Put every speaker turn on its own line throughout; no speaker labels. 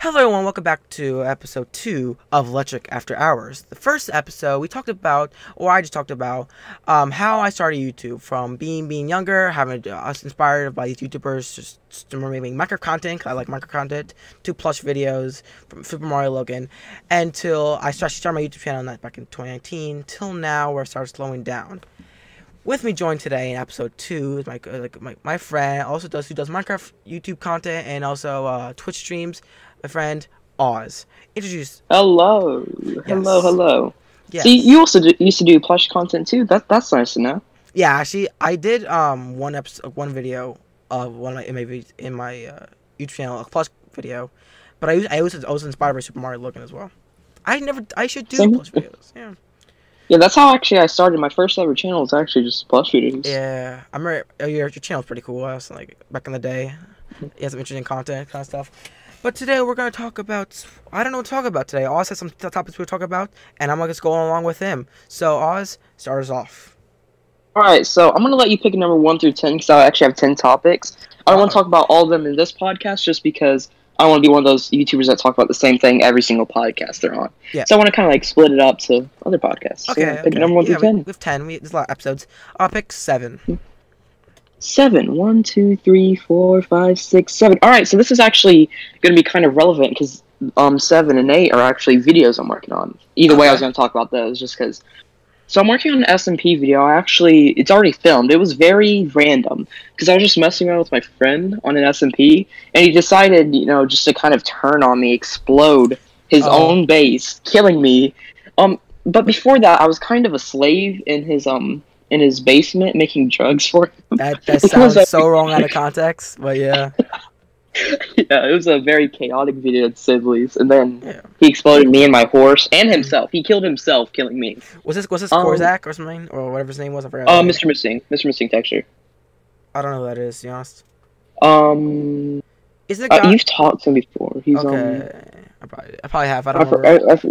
Hello, everyone. Welcome back to episode two of Electric After Hours. The first episode, we talked about, or I just talked about, um, how I started YouTube from being being younger, having uh, us inspired by these YouTubers, just, just making micro content. 'cause I like micro content, two plush videos from Super Mario Logan, until I started my YouTube channel back in 2019, till now where I started slowing down. With me joined today in episode two is my like my, my friend also does who does Minecraft YouTube content and also uh, Twitch streams. My friend Auz. Introduce.
Hello, hello,
Yes.
hello.
Yes.
See, you also do, used to do plush content too. That that's nice to know.
Yeah, actually, I did um one episode, one video of one of my in my in my uh, YouTube channel, a plus video, but I was I was was inspired by Super Mario Logan as well. I never I should do
Same
plus videos. Yeah.
Yeah, that's how actually I started. My first ever channel was actually just plush videos.
Yeah, I remember oh, your, your channel's pretty cool. I was like back in the day, you had some interesting content, kind of stuff. But today we're gonna talk about I don't know what to talk about today. Auz has some topics we'll talk about, and I'm gonna just go along with him. So Auz, start us off.
All right, so I'm gonna let you pick a number one through ten because I actually have ten topics. I don't want to
uh-huh.
talk about all of them in this podcast just because I want to be one of those YouTubers that talk about the same thing every single podcast they're on.
Yeah.
So I want to kind of like split it up to other podcasts. So,
Okay,
yeah, pick
okay.
number one
yeah,
through
we,
ten.
we have ten. We, there's a lot of episodes. I'll pick seven. Hmm.
Seven. One, two, three, four, five, six, seven. All right, so this is actually going to be kind of relevant because um seven and eight are actually videos I'm working on. Either way, I was going to talk about those just because. So I'm working on an SMP video. I actually, it's already filmed. It was very random because I was just messing around with my friend on an SMP, and he decided, you know, just to kind of turn on me, explode his
Oh.
own base, killing me. Um, but before that, I was kind of a slave in his um in his basement making drugs for him.
That that sounds
I-
so wrong out of context, but yeah,
yeah, it was a very chaotic video the least. And then
yeah.
he exploded me and my horse and himself. He killed himself, killing me.
Was this was this
Um,
Korzak or something or whatever his name was? I forgot.
Uh. Mr. Missing, Mr. Missing texture.
I don't know who that is. To be honest,
Um,
is it a
uh, you've talked to him before. He's
okay,
um,
I probably I probably have. I
I,
don't.
I, I, for-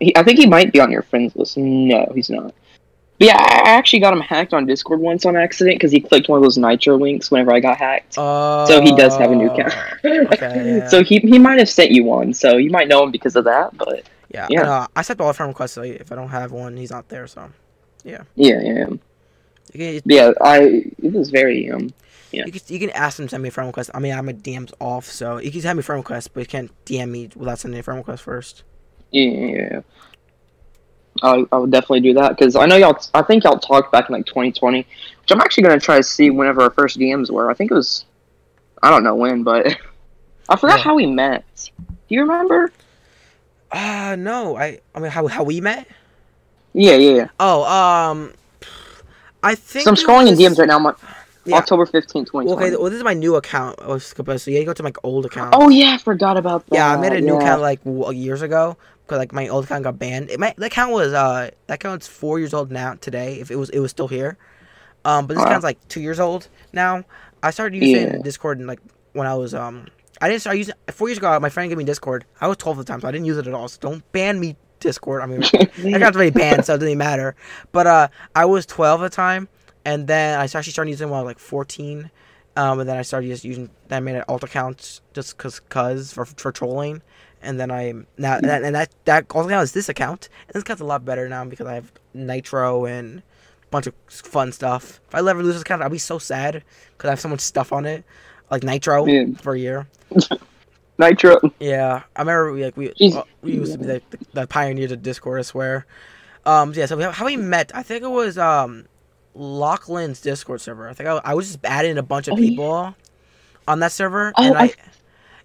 he, I think he might be on your friends list. No, he's not. But yeah, I actually got him hacked on Discord once on accident because he clicked one of those Nitro links whenever I got hacked.
Uh,
so he does have a new account.
okay, yeah.
So he he might have sent you one. So you might know him because of that. But
yeah,
yeah.
I, know. I accept all friend requests. So if I don't have one, he's not there. So
yeah, yeah, yeah.
can,
Yeah, I it was very um Yeah.
you can, you can ask him to send me a friend request. I mean, I'm a DMs off, so you can send me a friend request, but you can't DM me without sending a friend request first.
yeah, yeah, yeah. I I would definitely do that because I know y'all. I think y'all talked back in like 2020, which I'm actually gonna try to see whenever our first DMs were. I think it was, I don't know when, but I forgot
Yeah.
how we met. Do you remember?
Uh no, I I mean how how we met?
Yeah, yeah. yeah.
Oh, um, I think.
So I'm scrolling in DMs right now. My,
Yeah.
October 15th, 2020.
Okay, well, this is my new account. Was supposed to. Yeah, you go to my old account.
oh yeah, I forgot about that.
Yeah, I made a new
yeah.
account like years ago because like my old account got banned. It, my that account was uh that account's four years old now today. If it was it was still here, um, but this account's like two years old now. I started using
Yeah.
Discord in, like when I was um I didn't start using four years ago. My friend gave me Discord. I was twelve at the time, so I didn't use it at all. So don't ban me Discord. I mean, I got already banned, so it doesn't even matter. But uh, I was 12 at the time, and then I actually started using it when I was like 14. Um, and then I started just using. Then I made an alt account just cause, cause for for trolling. And then I now and that, and that that alt account is this account. And this account's a lot better now because I have Nitro and a bunch of fun stuff. If I ever lose this account, I'll be so sad because I have so much stuff on it, like Nitro
Yeah.
for a year.
Nitro.
Yeah, I remember we like we uh, we used to be like the, the pioneers of Discord. I swear. Um, yeah. So we, how we met? I think it was um, Lachlan's Discord server. I think I, I was just adding a bunch of
Oh, yeah.
people on that server,
Oh,
and I,
I-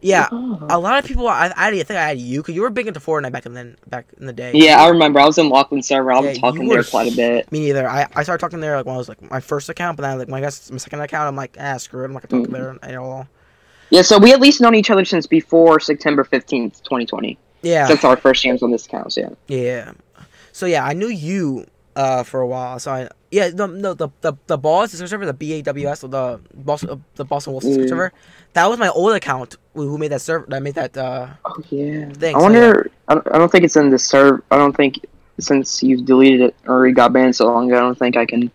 yeah,
Oh.
a lot of people. I, I, I think I had you because you were big into Fortnite back in then back in the day.
Yeah, I remember. I was in Lachlan's server. I was
Yeah,
talking there quite a bit.
Me neither. I, I started talking there like when I was like my first account, but then like when I got my second account, I'm like, ah, screw it. I'm not gonna talk
Mhm.
there at all.
Yeah, so we at least known each other since before September 15th, 2020.
Yeah.
Since our first games on this account, so yeah.
Yeah. So yeah, I knew you uh for a while. So I yeah no no the the the boss Discord server the B A W S the Boston uh, the Boston Wolves Discord server that was my old account who made that server that made that uh
Oh, yeah.
Thanks,
I wonder, I don't, I don't think it's in the server. I don't think, since you've deleted it or it got banned so long ago, I don't think I can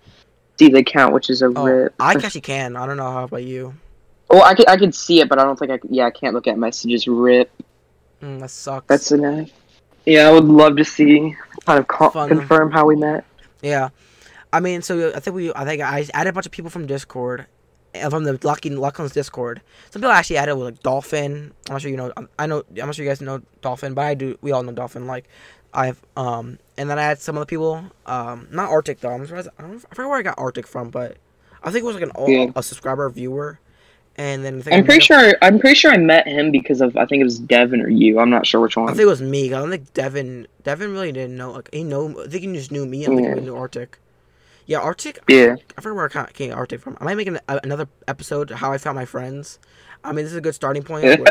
see the account, which is a
oh
rip.
I actually can I don't know how about you
Oh, I could, I could see it, but I don't think I could, yeah, I can't look at messages. Rip.
Mm, that sucks.
That's enough. Yeah, I would love to see kind of
Fun.
confirm how we met.
Yeah, I mean, so I think we, I think I added a bunch of people from Discord, uh, from the Lucky Lucklins Discord. Some people actually added like Dolphin. I'm not sure you know. I know. I'm not sure you guys know Dolphin, but I do. We all know Dolphin. Like, I've um, and then I had some other people. Um, not Arctic though. I'm surprised. I, don't, I forget where I got Arctic from, but I think it was like an
Yeah.
a subscriber viewer. And then I I
I'm pretty sure. I'm pretty sure I met him because of I think it was Devin or you. I'm not sure which one.
I think it was me. I don't think Devin. Devin really didn't know. Like he know. I think he just knew me. I think
Yeah.
he knew Arctic. Yeah, Arctic.
Yeah.
I forget where I ca- came Arctic from. I might make an, a, another episode how I found my friends. I mean, this is a good starting point.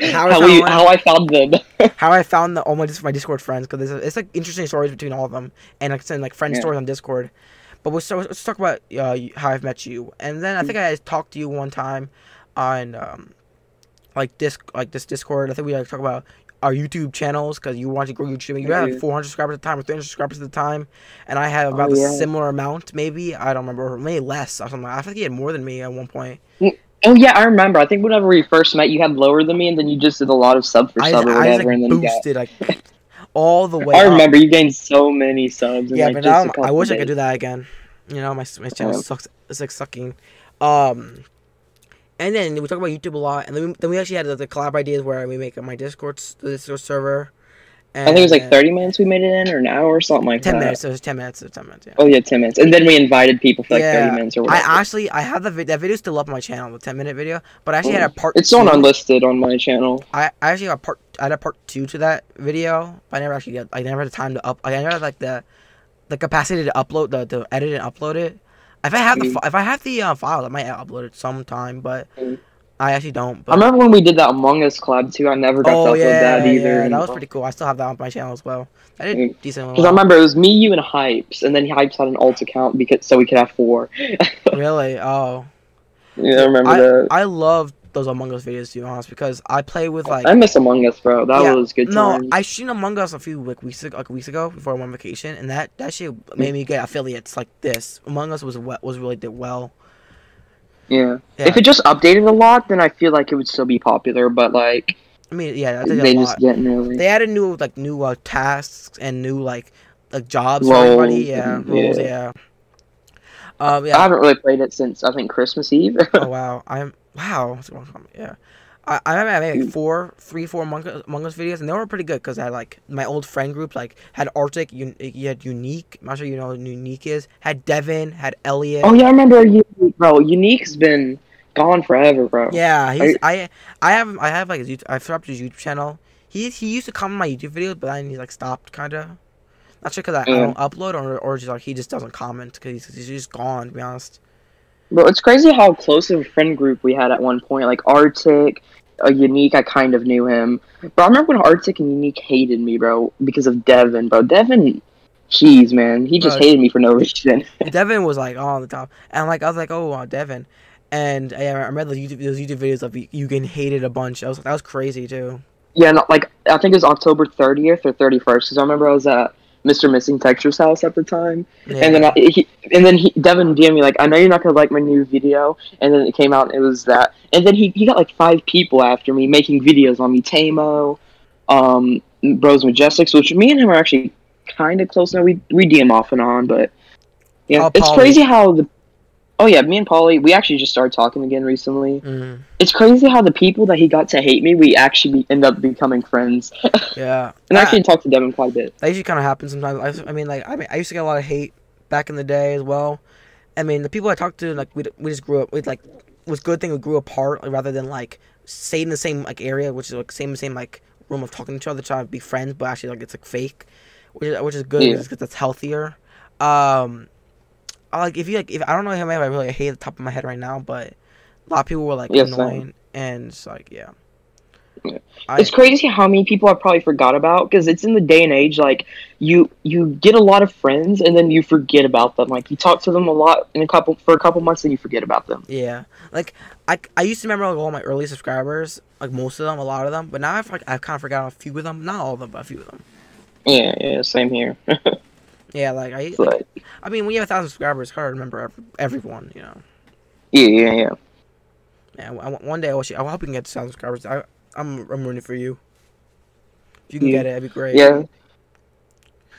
how,
I
we,
found-
how I found them.
how I found the all my my Discord friends because it's, it's like interesting stories between all of them, and like send like friend
Yeah.
stories on Discord. But we'll start, let's talk about uh, how I've met you, and then I think I talked to you one time on um, like disc like this Discord. I think we like talk about our YouTube channels because you want to grow YouTube. You had like 400 subscribers at the time or 300 subscribers at the time, and I had about
Oh,
the
yeah.
similar amount, maybe I don't remember, or maybe less or something. I think you had more than me at one point.
oh yeah, I remember. I think whenever we first met, you had lower than me, and then you just did a lot of sub for
I,
sub or
I
whatever,
like
and then you got.
boosted like all the way.
I
up.
remember you gained so many subs.
Yeah,
like
but now I wish I could do that again. You know, my my channel
Yeah.
sucks. It's like sucking. Um, and then we talk about YouTube a lot, and then we, then we actually had the, the collab ideas where we make my Discord the Discord server.
I think it was like 30 minutes we made it in, or an hour, or something like
Ten
that.
minutes. It was ten minutes. It was ten minutes. Yeah.
Oh yeah, 10 minutes, and then we invited people for like
Yeah,
30 minutes or whatever.
I actually I have the that video still up on my channel, the ten minute video. But I actually had a part.
it's on
two.
unlisted on my channel.
I, I actually got part. I had a part two to that video. But I never actually got. I never had the time to up. I never had like the, the capacity to upload the to edit and upload it. If I have the
Mm.
fi- if I have the uh, file, I might upload it sometime. But
Mm.
I actually don't.
I remember when we did that Among Us collab too. I never got
oh
to upload
yeah,
that either.
yeah, that was pretty cool. I still have that on my channel as well. I did
Mm.
decent.
Because I remember it was me, you, and Hypes, and then Hypes had an alt account because so we could have four.
really. Oh,
yeah, I remember
I
that.
I love those Among Us videos to be honest because I play with like
I miss Among Us, bro. That
Yeah,
was good
No,
times.
I seen Among Us a few like weeks ago, like weeks ago before I went on vacation, and that that shit made me get affiliates like this. Among Us was we- was really did well.
Yeah.
Yeah.
If it just updated a lot, then I feel like it would still be popular. But like
I mean, yeah,
they just didn't really.
They added new like new uh, tasks and new like like jobs
Roles
for everybody. Yeah,
yeah.
Yeah. Um.
I haven't really played it since I think Christmas Eve.
oh wow. I'm wow. That's a long time. Yeah. I I remember I made
Mm.
like four, three, four Among Us, Among Us videos, and they were pretty good because I had like my old friend group like had Arctic, you, you had Unique. I'm not sure you know what Unique is. Had Devin, had Elliot.
oh yeah, I remember Unique, bro. Unique's been gone forever, bro.
Yeah, he's I I have I have like his YouTube, I've subscribed his YouTube channel. He he used to comment on my YouTube videos, but then he like stopped kind of. Not sure because I, I don't upload or or just like he just doesn't comment because he's, he's just gone. To be honest.
Bro, it's crazy how close of a friend group we had at one point. Like Arctic, uh, Unique, I kind of knew him. But I remember when Arctic and Unique hated me, bro, because of Devin, bro. Devin, jeez, man, he just
Bro.
hated me for no reason.
Devin was like on the top, and like I was like, oh, uh, Devin, and I, I remember those YouTube those YouTube videos of you, you getting hated a bunch. I was like, that was crazy too.
yeah, no, like I think it was October thirtieth or thirty first. Because I remember I was at Mr. Missing Texture's house at the time,
Yeah.
and then I, he, and then he, Devin DM'd me like, I know you're not gonna like my new video, and then it came out and it was that, and then he, he got like five people after me making videos on me, Tamo, um, Bros Majestics, which me and him are actually kind of close now. We we DM off and on, but yeah,
Oh,
it's
Pauly.
crazy how the. Oh yeah, me and Polly, we actually just started talking again recently.
Mm,
It's crazy how the people that he got to hate me, we actually be, end up becoming friends.
yeah,
And I actually talk to Devin quite a bit.
that usually kind of happens sometimes. I, I mean, like I mean, I used to get a lot of hate back in the day as well. I mean, the people I talked to, like we we just grew up. We like it was a good thing we grew apart like, rather than like stay in the same like area, which is like same same like room of talking to each other, trying to be friends, but actually like it's like fake, which is which is good
Yeah.
because that's healthier. Um, like if you like if I don't know how many I really hate the top of my head right now, but a lot of people were like
Yeah, same.
annoying and it's like yeah.
Yeah.
I,
it's crazy how many people I probably forgot about because it's in the day and age like you you get a lot of friends and then you forget about them like you talk to them a lot in a couple for a couple months and you forget about them
Yeah, like I, I used to remember like, all my early subscribers, like most of them, a lot of them, but now I've like I've kind of forgotten a few of them, not all of them, but a few of them.
yeah yeah same here
Yeah, like I, like, I mean, when you have a thousand subscribers, it's hard to remember every, everyone, you know.
yeah yeah yeah
Yeah, I, one day I wish I hope we can get to thousand subscribers. I I'm I'm rooting for you. If you can
Yeah.
get it, that'd be great.
Yeah.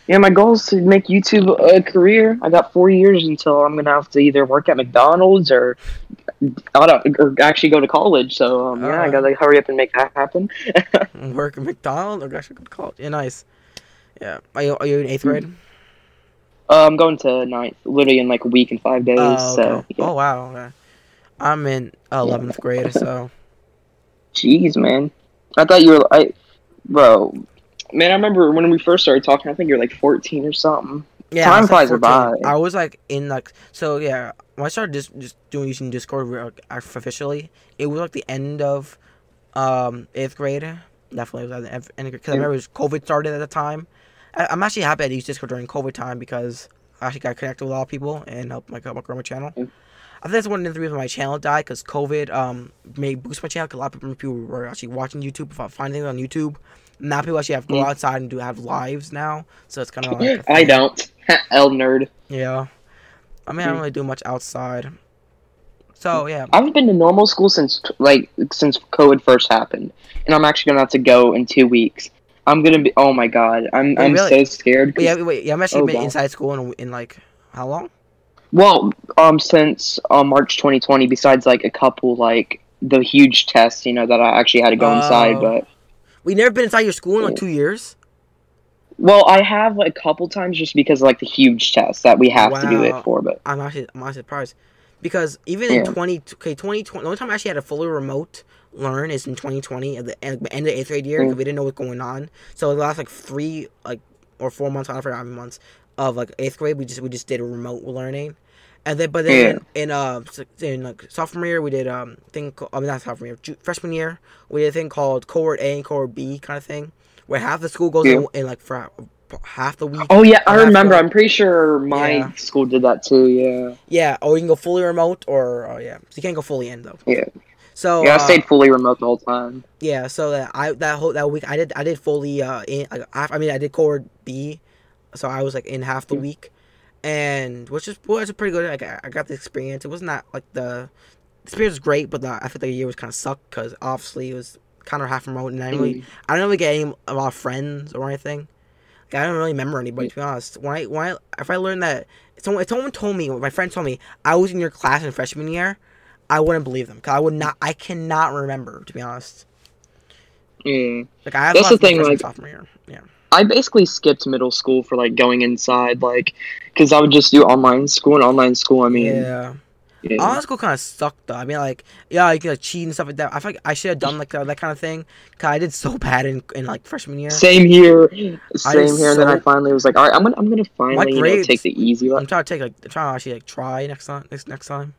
Yeah, my goal is to make YouTube a career. I got four years until I'm gonna have to either work at McDonald's or I don't, or actually go to college. So um, yeah, I
Uh.
gotta hurry up and make that happen.
Work at McDonald's or actually good college. Yeah, nice. Yeah. Are you, are you in eighth grade?
Uh, I'm going to ninth, literally in like a week and five days.
Oh,
So yeah.
Oh wow. Okay. I'm in eleventh grade, so
Jeez, man. I thought you were I, bro. Man, I remember when we first started talking. I think you were like 14 or something.
yeah.
Time flies
14.
by.
I was like in like so yeah. When I started just just doing using Discord officially, it was like the end of um eighth grade. Definitely was at the end because I remember it was COVID started at the time. I, I'm actually happy I used Discord during COVID time because I actually got connected with a lot of people and helped my, my grow my channel.
Mm.
I think that's one of the reasons my channel died because COVID um made boost my channel. 'cause a lot of people, were actually watching YouTube, fi- finding things on YouTube. Now people actually have to go
Mm.
outside and do have lives now, so it's kind of like
I don't. L nerd.
Yeah, I mean I don't
Mm.
really do much outside. So yeah,
I haven't been to normal school since like since COVID first happened, and I'm actually gonna have to go in two weeks. I'm gonna be. Oh my god, I'm
Wait,
I'm
really?
so scared.
wait, yeah, wait, yeah, I'm actually
Oh,
been
God.
inside school in, in like how long?
Well, um, since um March 2020, besides like a couple like the huge tests, you know, that I actually had to go inside,
Oh.
but
We never been inside your school in like two years.
well, I have like, a couple times just because of, like the huge tests that we have to do it for. But
I'm actually I'm actually surprised because even in 20 okay 2020 the only time I actually had a fully remote learn is in 2020 at the end, end of eighth grade year because
Mm.
we didn't know what's going on. So the last like three like or four months I don't forget how many months of like eighth grade we just we just did remote learning. And then, but then in uh in like sophomore year we did um thing I mean not sophomore year freshman year we did a thing called cohort A and cohort B kind of thing where half the school goes
Yeah.
in, in like for half the week
oh yeah, I
I have to
remember.
go-
I'm pretty sure my
Yeah.
school did that too. Yeah,
Yeah, or you can go fully remote, or oh yeah, so you can't go fully in though.
Yeah.
So
yeah, I
uh,
stayed fully remote the whole time.
yeah, so that I that whole that week I did I did fully uh in I, I mean I did core B, so I was like in half the
Mm.
week, and which is was pretty good. Like I, I got the experience. It was not like the, the experience was great, but the, I think the year was kind of sucked because obviously it was kind of half remote, and I didn't really
Mm.
I didn't really get any a lot of friends or anything. Like, I don't really remember anybody to be honest. When I when I if I learned that someone if someone told me my friend told me I was in your class in freshman year, I wouldn't believe them because I would not I cannot remember to be honest.
Yeah.
Like I have
That's the thing, like-
sophomore year. Yeah.
I basically skipped middle school for like going inside, like, because I would just do online school and online school. I mean,
Yeah.
yeah.
Online school kind of sucked though. I mean, like, yeah, you can like cheat and stuff like that. I feel like I should have done like that, that kind of thing. Cause I did so bad in, in like freshman year.
Same here, same here. And then I finally was like, all right, I'm gonna, I'm gonna finally you know,
grades-
take the easy.
I'm
Li-
trying to take like I'm trying to actually like try next time next next time.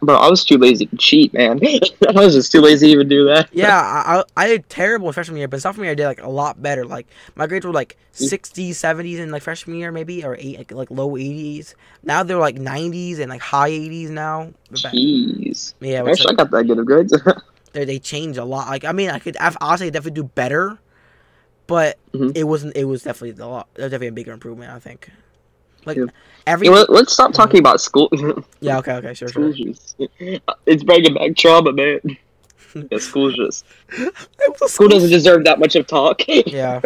Bro, I was too lazy to cheat, man. I was just too lazy to even do that.
Yeah, I, I I did terrible freshman year, but sophomore year I did like a lot better. Like my grades were like 60s, 70s in like freshman year maybe, or eight like, like low 80s. Now they're like 90s and like high 80s now.
Jeez.
Yeah,
I wish I got that good of grades.
they they changed a lot. Like I mean, I could honestly definitely do better, but
Mhm.
it wasn't. It was definitely a lot. It was definitely a bigger improvement. I think. Like
Yeah.
every
Yeah, let, let's stop talking about school.
yeah okay okay sure sure.
School's just, it's bringing back trauma, man. Yeah, school's just
It
school doesn't deserve that much of talk.
Yeah.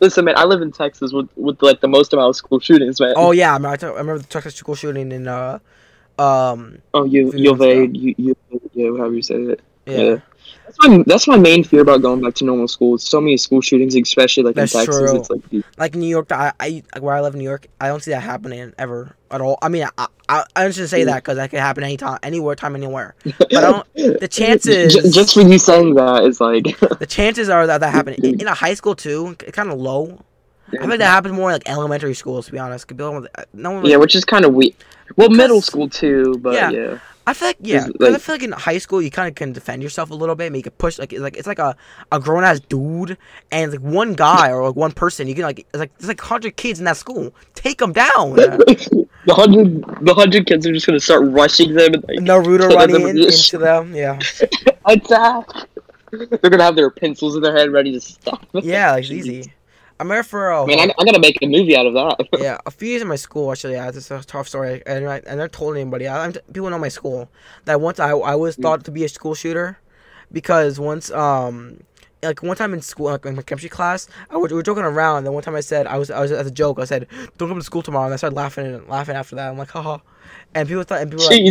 Listen, man, I live in Texas with with like the most amount of school shootings, man.
Oh yeah. I remember, I, t- I remember the Texas school shooting in uh, um
Oh, you
Few
you
months ago.
you you yeah, however you say it.
yeah.
Yeah. That's my that's my main fear about going back to normal school. So many school shootings, especially like
That's
in Texas.
true.
It's like
Like New York, I, I like where I live in New York, I don't see that happening ever at all. I mean, I I, I shouldn't say that because that could happen anytime, anywhere, time, anywhere. But I don't. The chances,
J- just for you saying that is like
the chances are that that happen in, in a high school too. It's kind of low. I like that happens more in, like elementary schools, to be honest. people don't- No one.
yeah, which is kind of weird. Well, middle school too, but
Yeah.
yeah.
I feel like yeah, 'cause I feel like in high school you kind of can defend yourself a little bit. Maybe you can push like it's like it's like a, a grown ass dude and like one guy or like one person. You can like it's like there's like hundred kids in that school. Take them down.
the hundred the hundred kids are just gonna start rushing them and like
Naruto running
them just-
into them. Yeah,
attack. They're gonna have their pencils in their head ready to stop.
yeah, like it's easy. I remember for a
Man, I, I gotta make a movie out of that.
yeah, a few years in my school actually. Yeah, this is a tough story, and I, I never told anybody. I, I'm, people know my school that once I I was thought to be a school shooter, because once um like one time in school, like in my chemistry class, I was, we were joking around. And then one time I said, I was, I was as a joke, I said, "Don't come to school tomorrow." And I started laughing and laughing after that. I'm like, haha. And people thought, and people were like,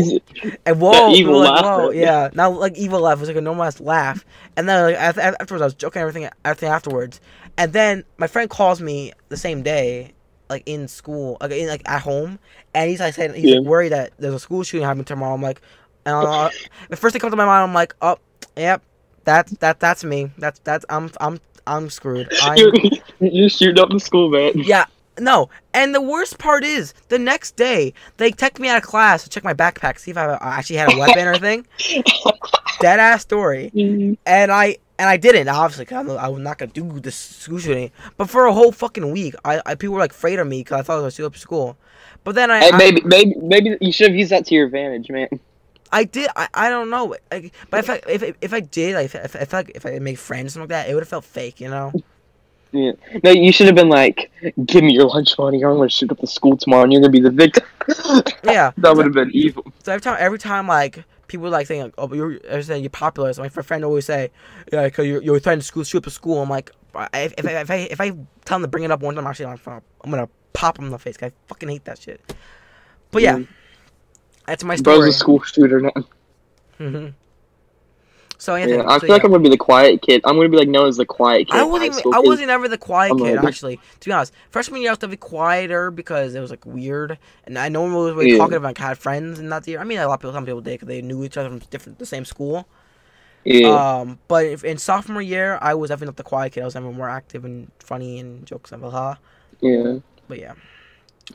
and whoa,
evil
were like, whoa, yeah. Not like evil laugh. It was like a normal ass laugh. And then like af- af- afterwards, I was joking everything, everything afterwards. And then my friend calls me the same day, like in school, like in like at home, and he's like saying he's like, worried that there's a school shooting happening tomorrow. I'm like, and I, the first thing comes to my mind, I'm like, oh, yep, that's that that's me. That's that's I'm I'm I'm screwed. I'm,
you're shooting up the school, man.
yeah, no. And the worst part is, the next day they text me out of class to check my backpack, see if I I actually had a weapon or anything. Dead ass story. Mm-hmm. And I and I didn't. Obviously, cause I'm, I'm not gonna do this school shooting. But for a whole fucking week, I, I people were like afraid of me because I thought I was still up school. But then I
Hey,
I,
maybe, maybe, maybe you should have used that to your advantage, man.
I did. I, I don't know. Like, but if I if, if I did, like, if if, if, I, if I made friends or something like that, it would have felt fake, you know.
Yeah. No, you should have been like, "Give me your lunch money, I'm gonna shoot up the school tomorrow, and you're gonna be the victim."
Yeah.
that would have been evil.
So every time, every time, like people like saying, like, "Oh, you're," I was saying you're popular. So my friend always say, "Yeah, because you're you're trying to school shoot up a school." I'm like, if if I, if I if I tell them to bring it up one time, actually, I'm gonna, I'm gonna pop them in the face. 'cause I fucking hate that shit. But yeah,
Mm.
that's my
Bro's
story.
a school shooter now.
hmm So Anthony,
Yeah, I
so,
feel like. I'm gonna be the quiet kid. I'm gonna be like known as the quiet kid.
I wasn't even, I wasn't ever the quiet
I'm
kid
like-
actually. To be honest, freshman year I was definitely quieter because it was like weird, and I no one was really
Yeah.
talking about. Like, I had friends in that year. I mean, a lot of people, some people did because they knew each other from different, the same school.
Yeah.
Um, but if, in sophomore year, I was definitely not the quiet kid. I was definitely more active and funny and jokes and blah.
yeah.
But yeah,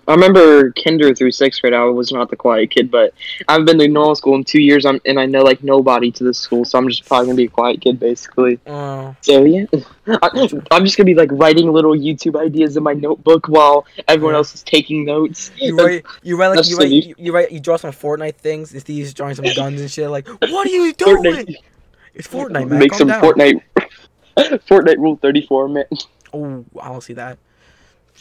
I remember kinder through sixth grade. I was not the quiet kid, but I've been to normal school in two years. I'm and I know like nobody to this school, so I'm just probably gonna be a quiet kid basically.
uh,
So yeah, I, I'm just gonna be like writing little YouTube ideas in my notebook while everyone
Yeah.
else is taking notes.
you write, you write like you write, you, you write, you draw some Fortnite things. It's these drawing some guns and shit. Like, what are you doing?
Fortnite.
It's Fortnite, man.
Make
Calm
some
down.
Fortnite. Fortnite Rule 34, man.
Oh, I don't see that.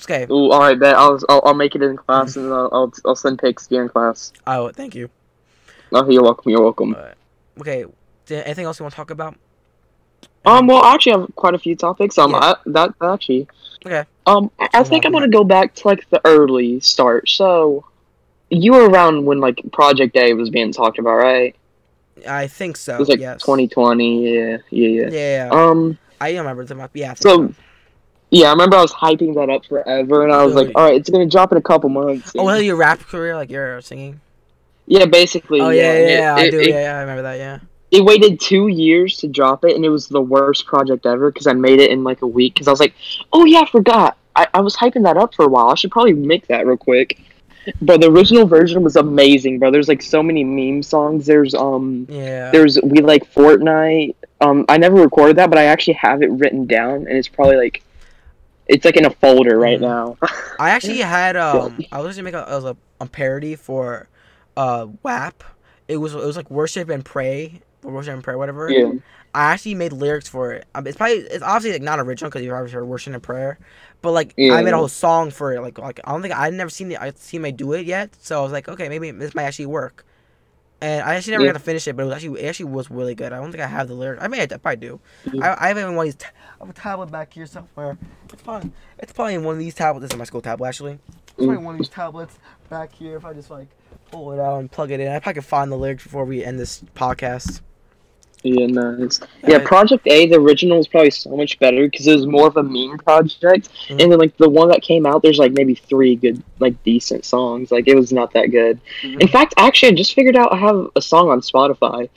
Okay.
Ooh, all right, bet. I'll, I'll I'll make it in class and I'll I'll, I'll send pics to you in class.
Oh, thank you.
Oh, you're welcome. You're welcome.
Okay. d- Anything else you want to talk about?
Um, well, I actually have quite a few topics. Um,
Yeah.
I, that actually.
Okay.
Um, I, I think I'm gonna go back to like the early start. So, you were around when like Project A was being talked about, right?
I think so.
It was like
yes.
2020. Yeah, yeah, yeah.
Yeah.
Um,
I remember the map. Yeah. I think
so yeah, I remember I was hyping that up forever, and I was like, all right, it's gonna drop in a couple months.
Oh, well, your rap career, like you're singing.
yeah, basically.
Oh yeah, yeah,
It-
yeah, I
it-
do.
it-
yeah, yeah, I remember that. Yeah.
it waited two years to drop it, and it was the worst project ever because I made it in like a week. Because I was like, oh yeah, I forgot. I, I was hyping that up for a while. I should probably make that real quick. But the original version was amazing, bro. There's like so many meme songs. There's um,
Yeah.
there's we like Fortnite. Um, I never recorded that, but I actually have it written down, and it's probably like, it's like in a folder right
Mhm.
now.
I actually had um, I was gonna make a, it was a, a parody for, uh, WAP. It was it was like worship and pray, or worship and pray, whatever.
yeah,
I actually made lyrics for it. Um, it's probably it's obviously like not original because you obviously heard worship and prayer, but like I made a whole song for it. Like like I don't think I'd never seen it. I seen me do it yet, so I was like, okay, maybe this might actually work. And I actually never
Yeah.
got to finish it, but it was actually it actually was really good. I don't think I have the lyrics. I mean, I probably do.
Yeah.
I, I have even one of these. T- I have a tablet back here somewhere. It's probably it's probably in one of these tablets. This is my school tablet actually. It's probably mm. one of these tablets back here. If I just like pull it out and plug it in, I probably can find the lyrics before we end this podcast.
Yeah, nice. Yeah, Project A, the original was probably so much better because it was more of a meme project,
Mhm.
and then like the one that came out, there's like maybe three good, like decent songs. Like it was not that good.
Mhm.
In fact, actually, I just figured out I have a song on Spotify.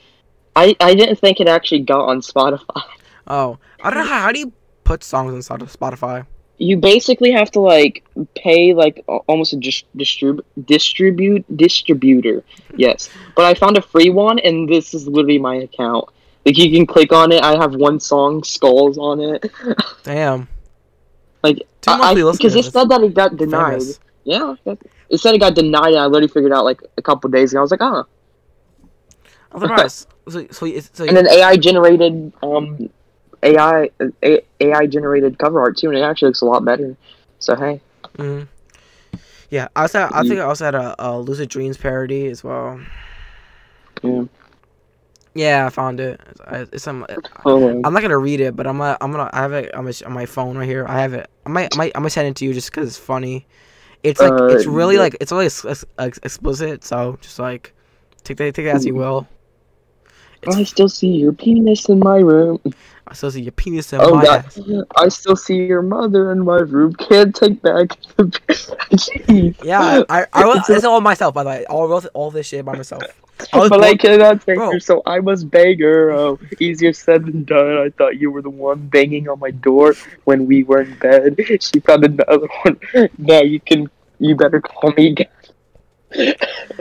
I I didn't think it actually got on Spotify.
Oh, I don't know how, how do you put songs on Spotify?
You basically have to like pay like almost a dis- distrib- distribute distributor. Yes, but I found a free one, and this is literally my account. Like you can click on it. I have one song, Skulls, on it.
Damn.
Like because it said that it got denied.
famous.
Yeah, it said it got denied. And I literally figured out like a couple days ago. I was like, oh.
I'm so, so, it's- so
And then AI generated um AI A- AI generated cover art too, and it actually looks a lot better. So hey,
mhm. yeah, I also I think I also had a, a Lucid Dreams parody as well.
yeah.
Yeah, I found it. It's, I- it's some.
Hold on.
I'm not gonna read it, but I'm gonna. I'm gonna. I have it on my, on my phone right here. I have it. I might. I might. I might send it to you just because it's funny. It's like.
Uh,
it's really
yeah.
like. It's really ex- ex- ex- explicit. So just like, take that. Take that as you
Mhm.
will. It's,
I still see your penis in my room.
I still see your penis in
Oh
my
god,
ass.
I still see your mother in my room. Can't take back the.
Yeah, I. I wrote,
It's
it's all myself by the way. I wrote all this shit by myself. I was
but I cannot take
Bro.
her, so I must bang her. Oh, easier said than done. I thought you were the one banging on my door when we were in bed. She found another one. Now you can. You better call me. Dad.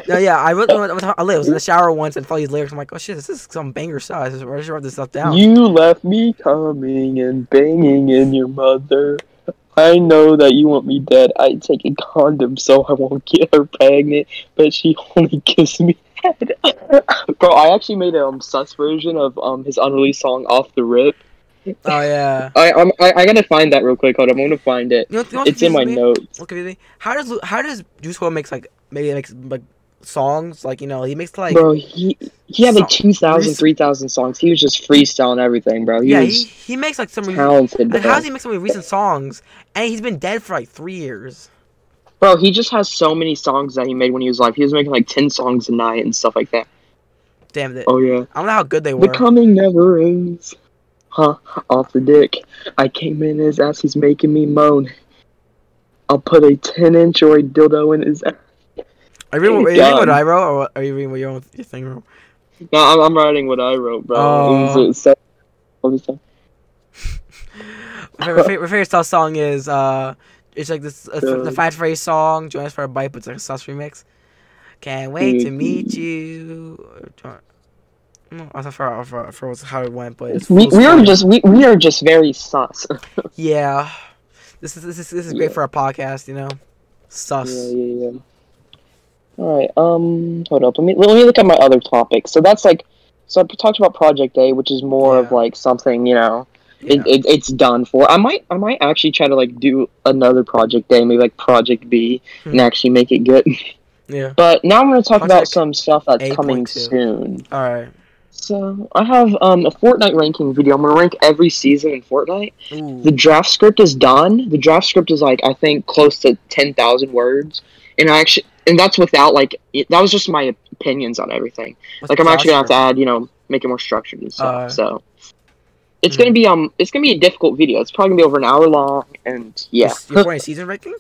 No, yeah, I wrote. I was in the shower once and found these lyrics. I'm like, oh shit, this is some banger just, I just wrote this stuff down.
You left me coming and banging in your mother. I know that you want me dead. I take a condom so I won't get her pregnant, but she only gives me head. Bro, I actually made a um, sus version of um his unreleased song "Off the Rip."
Oh yeah.
I I'm, I I gotta find that real quick. Hold on, I'm gonna find it.
You know, you know
It's in my
me?
notes.
Me? How does how does Juice WRLD makes like maybe makes like songs like you know he makes like
Bro, he he had like
Song-
2,000, 3,000 songs. He was just freestyling everything, bro. He
yeah he, he makes like some
talented.
like, how does he make so many recent songs and he's been dead for like three years.
Bro, he just has so many songs that he made when he was alive. He was making like 10 songs a night and stuff like that.
Damn it!
Oh, yeah.
I don't know how good they were The
coming never ends. Huh, off the dick. I came in his ass, he's making me moan. I'll put a 10 inch or a dildo in his ass.
Are you reading, what- are you reading what I wrote, or are you reading what your, your thing wrote?
No, I'm, I'm writing what I wrote, bro.
Oh.
It so- what was that?
My favorite, my favorite song is uh, it's like this uh, the Fat Phrase song, "Join Us for a Bite," but it's like a sus remix. Can't wait to
Mhm.
meet you. No, I for for for what's- how it went, but it's
We, we are just we, we are just very sus.
yeah. This is this is this is great
Yeah.
for a podcast, you know. Sus.
Yeah, yeah, yeah. All right. Um, hold up. Let me let me look at my other topics. So that's like, so I talked about Project A, which is more of like something you know,
Yeah.
it, it it's done for. I might I might actually try to like do another Project A, maybe like Project B,
Hmm.
and actually make it good.
yeah.
But now I'm gonna talk about some stuff that's
8.2.
coming soon.
All right.
So I have um a Fortnite ranking video. I'm gonna rank every season in Fortnite.
Ooh.
The draft script is done. The draft script is like I think close to ten thousand words, and I actually and that's without like it, that was just my opinions on everything.
What's
Like I'm actually gonna have to add you know make it more structured and stuff.
Uh,
so it's
mhm.
gonna be um it's gonna be a difficult video. It's probably gonna be over an hour long, and yeah,
Your Fortnite season ranking?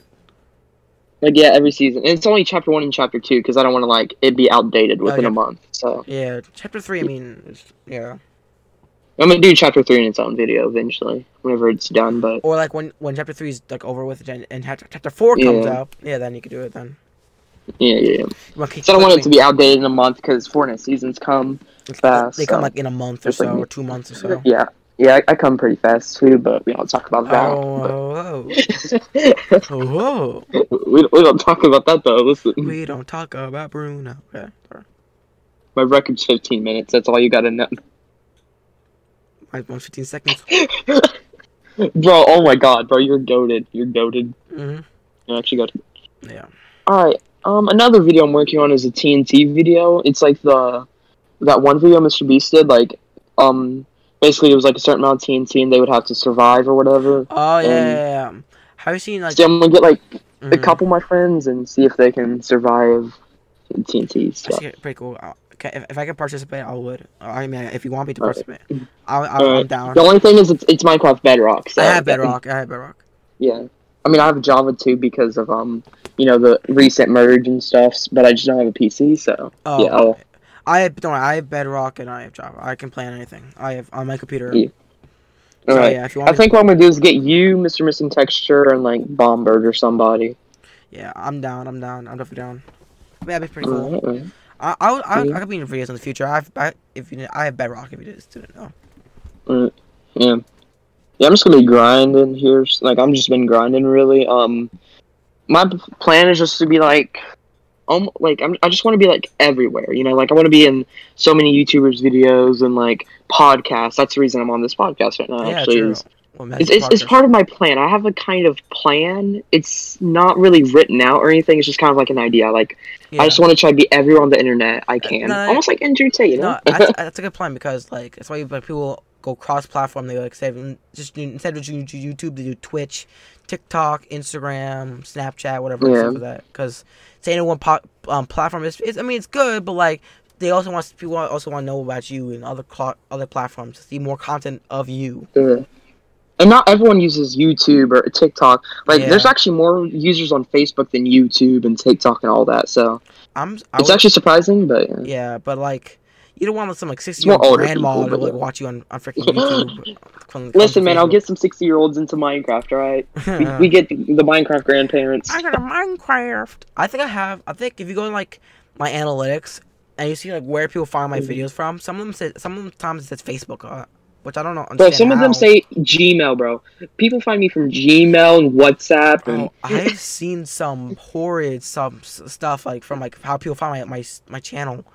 Like yeah every season. And it's only chapter one and chapter two because I don't want to like it be outdated within
Okay.
a month. So
Yeah. Chapter three. I mean, yeah.
I'm gonna do chapter three in its own video eventually whenever it's done. But
Or like when when chapter three is like over with and, and chapter, four comes
Yeah.
out. Yeah, then you could do it then.
yeah, yeah. yeah.
You
So I don't want it to be outdated in a month because four Fortnite seasons come. Fast,
They come
so-
like in a month or
Just like
so, or two months or so.
Yeah, yeah, I, I come pretty fast too, but we don't talk about that.
Oh,
but-
oh, oh,
we, we don't talk about that though. Listen.
We don't talk about Bruno. Okay. sorry.
my record's 15 minutes. That's all you gotta know,
My one fifteen seconds.
bro. Oh my god, bro, you're goaded. You're goaded.
hmm
You're actually goaded.
Yeah.
All right. Um, another video I'm working on is a TNT video. It's like the that one video Mr. Beast did. Like, um, basically it was like a certain amount of TNT and they would have to survive or whatever.
Oh yeah, yeah, yeah. Have you seen like?
So I'm gonna get like a
mhm.
couple of my friends and see if they can survive TNT stuff.
pretty cool. Uh, Okay, if, if I could participate, I would. I mean, if you want me to participate, I'll, I'll, I'm down.
The only thing is it's, it's Minecraft Bedrock. So
I have Bedrock. I have Bedrock.
Yeah. I mean, I have Java too because of um, you know, the recent merge and stuff. But I just don't have a PC, so
Oh,
yeah. I'll,
I have, don't worry, I have Bedrock and I have Java. I can play on anything. I have on my computer.
Yeah.
So yeah, if you want
I think what I'm gonna do is get you, Mr. Missing Texture, and like Bombird or somebody.
yeah, I'm down. I'm down. I'm definitely down. Yeah, that'd be pretty cool. I, I, I. I could be in videos in the future. I've, I, if you, I have Bedrock. If you just didn't know.
Yeah. Yeah, I'm just gonna be grinding here. Like I'm just been grinding really. Um, my p- plan is just to be like, um, like I'm, I just want to be like everywhere. You know, like I want to be in so many YouTubers' videos and like podcasts. That's the reason I'm on this podcast right now.
yeah,
actually,
true.
is
Well,
It's, it's, it's part of my plan. I have a kind of plan. It's not really written out or anything. It's just kind of like an idea. Like
Yeah.
I just want to try to be everywhere on the internet I can.
no,
Almost like Andrew Tate, you know?
No, that's, that's a good plan because like that's why like people go cross-platform. They like say just instead of YouTube, they do Twitch, TikTok, Instagram, Snapchat, whatever.
Yeah.
For that, because saying one po- um, platform is, I mean, it's good, but like they also want people also want to know about you and other cl- other platforms to see more content of you.
Yeah. And not everyone uses YouTube or TikTok. Like,
Yeah.
there's actually more users on Facebook than YouTube and TikTok and all that. So
I'm. I
it's
would-
actually surprising, but yeah.
Yeah, but like. You don't want some like sixty year old grandma
people,
to like watch you on, on freaking YouTube.
Listen, man, I'll get some 60 year olds into Minecraft, alright? We, we get the, the Minecraft grandparents.
I got a Minecraft. I think I have. I think if you go in like my analytics and you see like where people find my
Mhm.
videos from, some of them say some of them times it says Facebook, uh, which I don't know.
Bro, some of them say Gmail, bro. People find me from Gmail and WhatsApp and
Oh, I've seen some horrid some stuff like from like how people find my my my channel.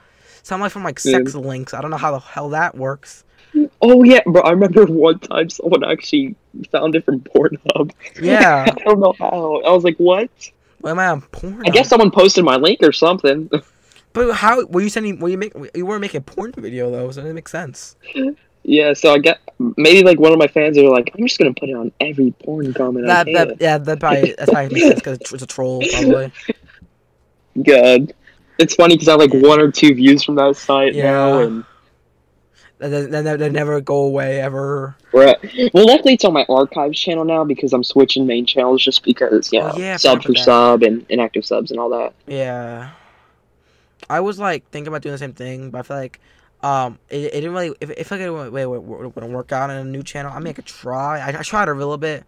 Some like from like sex links. I don't know how the hell that works.
Oh yeah, bro. I remember one time someone actually found it from Pornhub.
Yeah.
I don't know how. I was like, what?
Why am I on porn?
I guess someone posted my link or something.
But how were you sending? Were you make? You weren't making a porn video though, so it didn't make sense.
yeah, so I get maybe like one of my fans are like, I'm just gonna put it on every porn comment
That
I
that yeah, that probably that's probably makes sense because it's a troll probably.
Good. It's funny because I have like one or two views from that site now,
Yeah.
and
Then they, they never go away ever.
we're well, luckily it's on my archives channel now because I'm switching main channels just because you
Oh, yeah,
sub for
that.
sub and inactive subs and all that.
Yeah. I was like thinking about doing the same thing, but I feel like um it, it didn't really if if I could wait, wait, wait, wouldn't work out in a new channel. I mean I could try. I, I tried a little bit.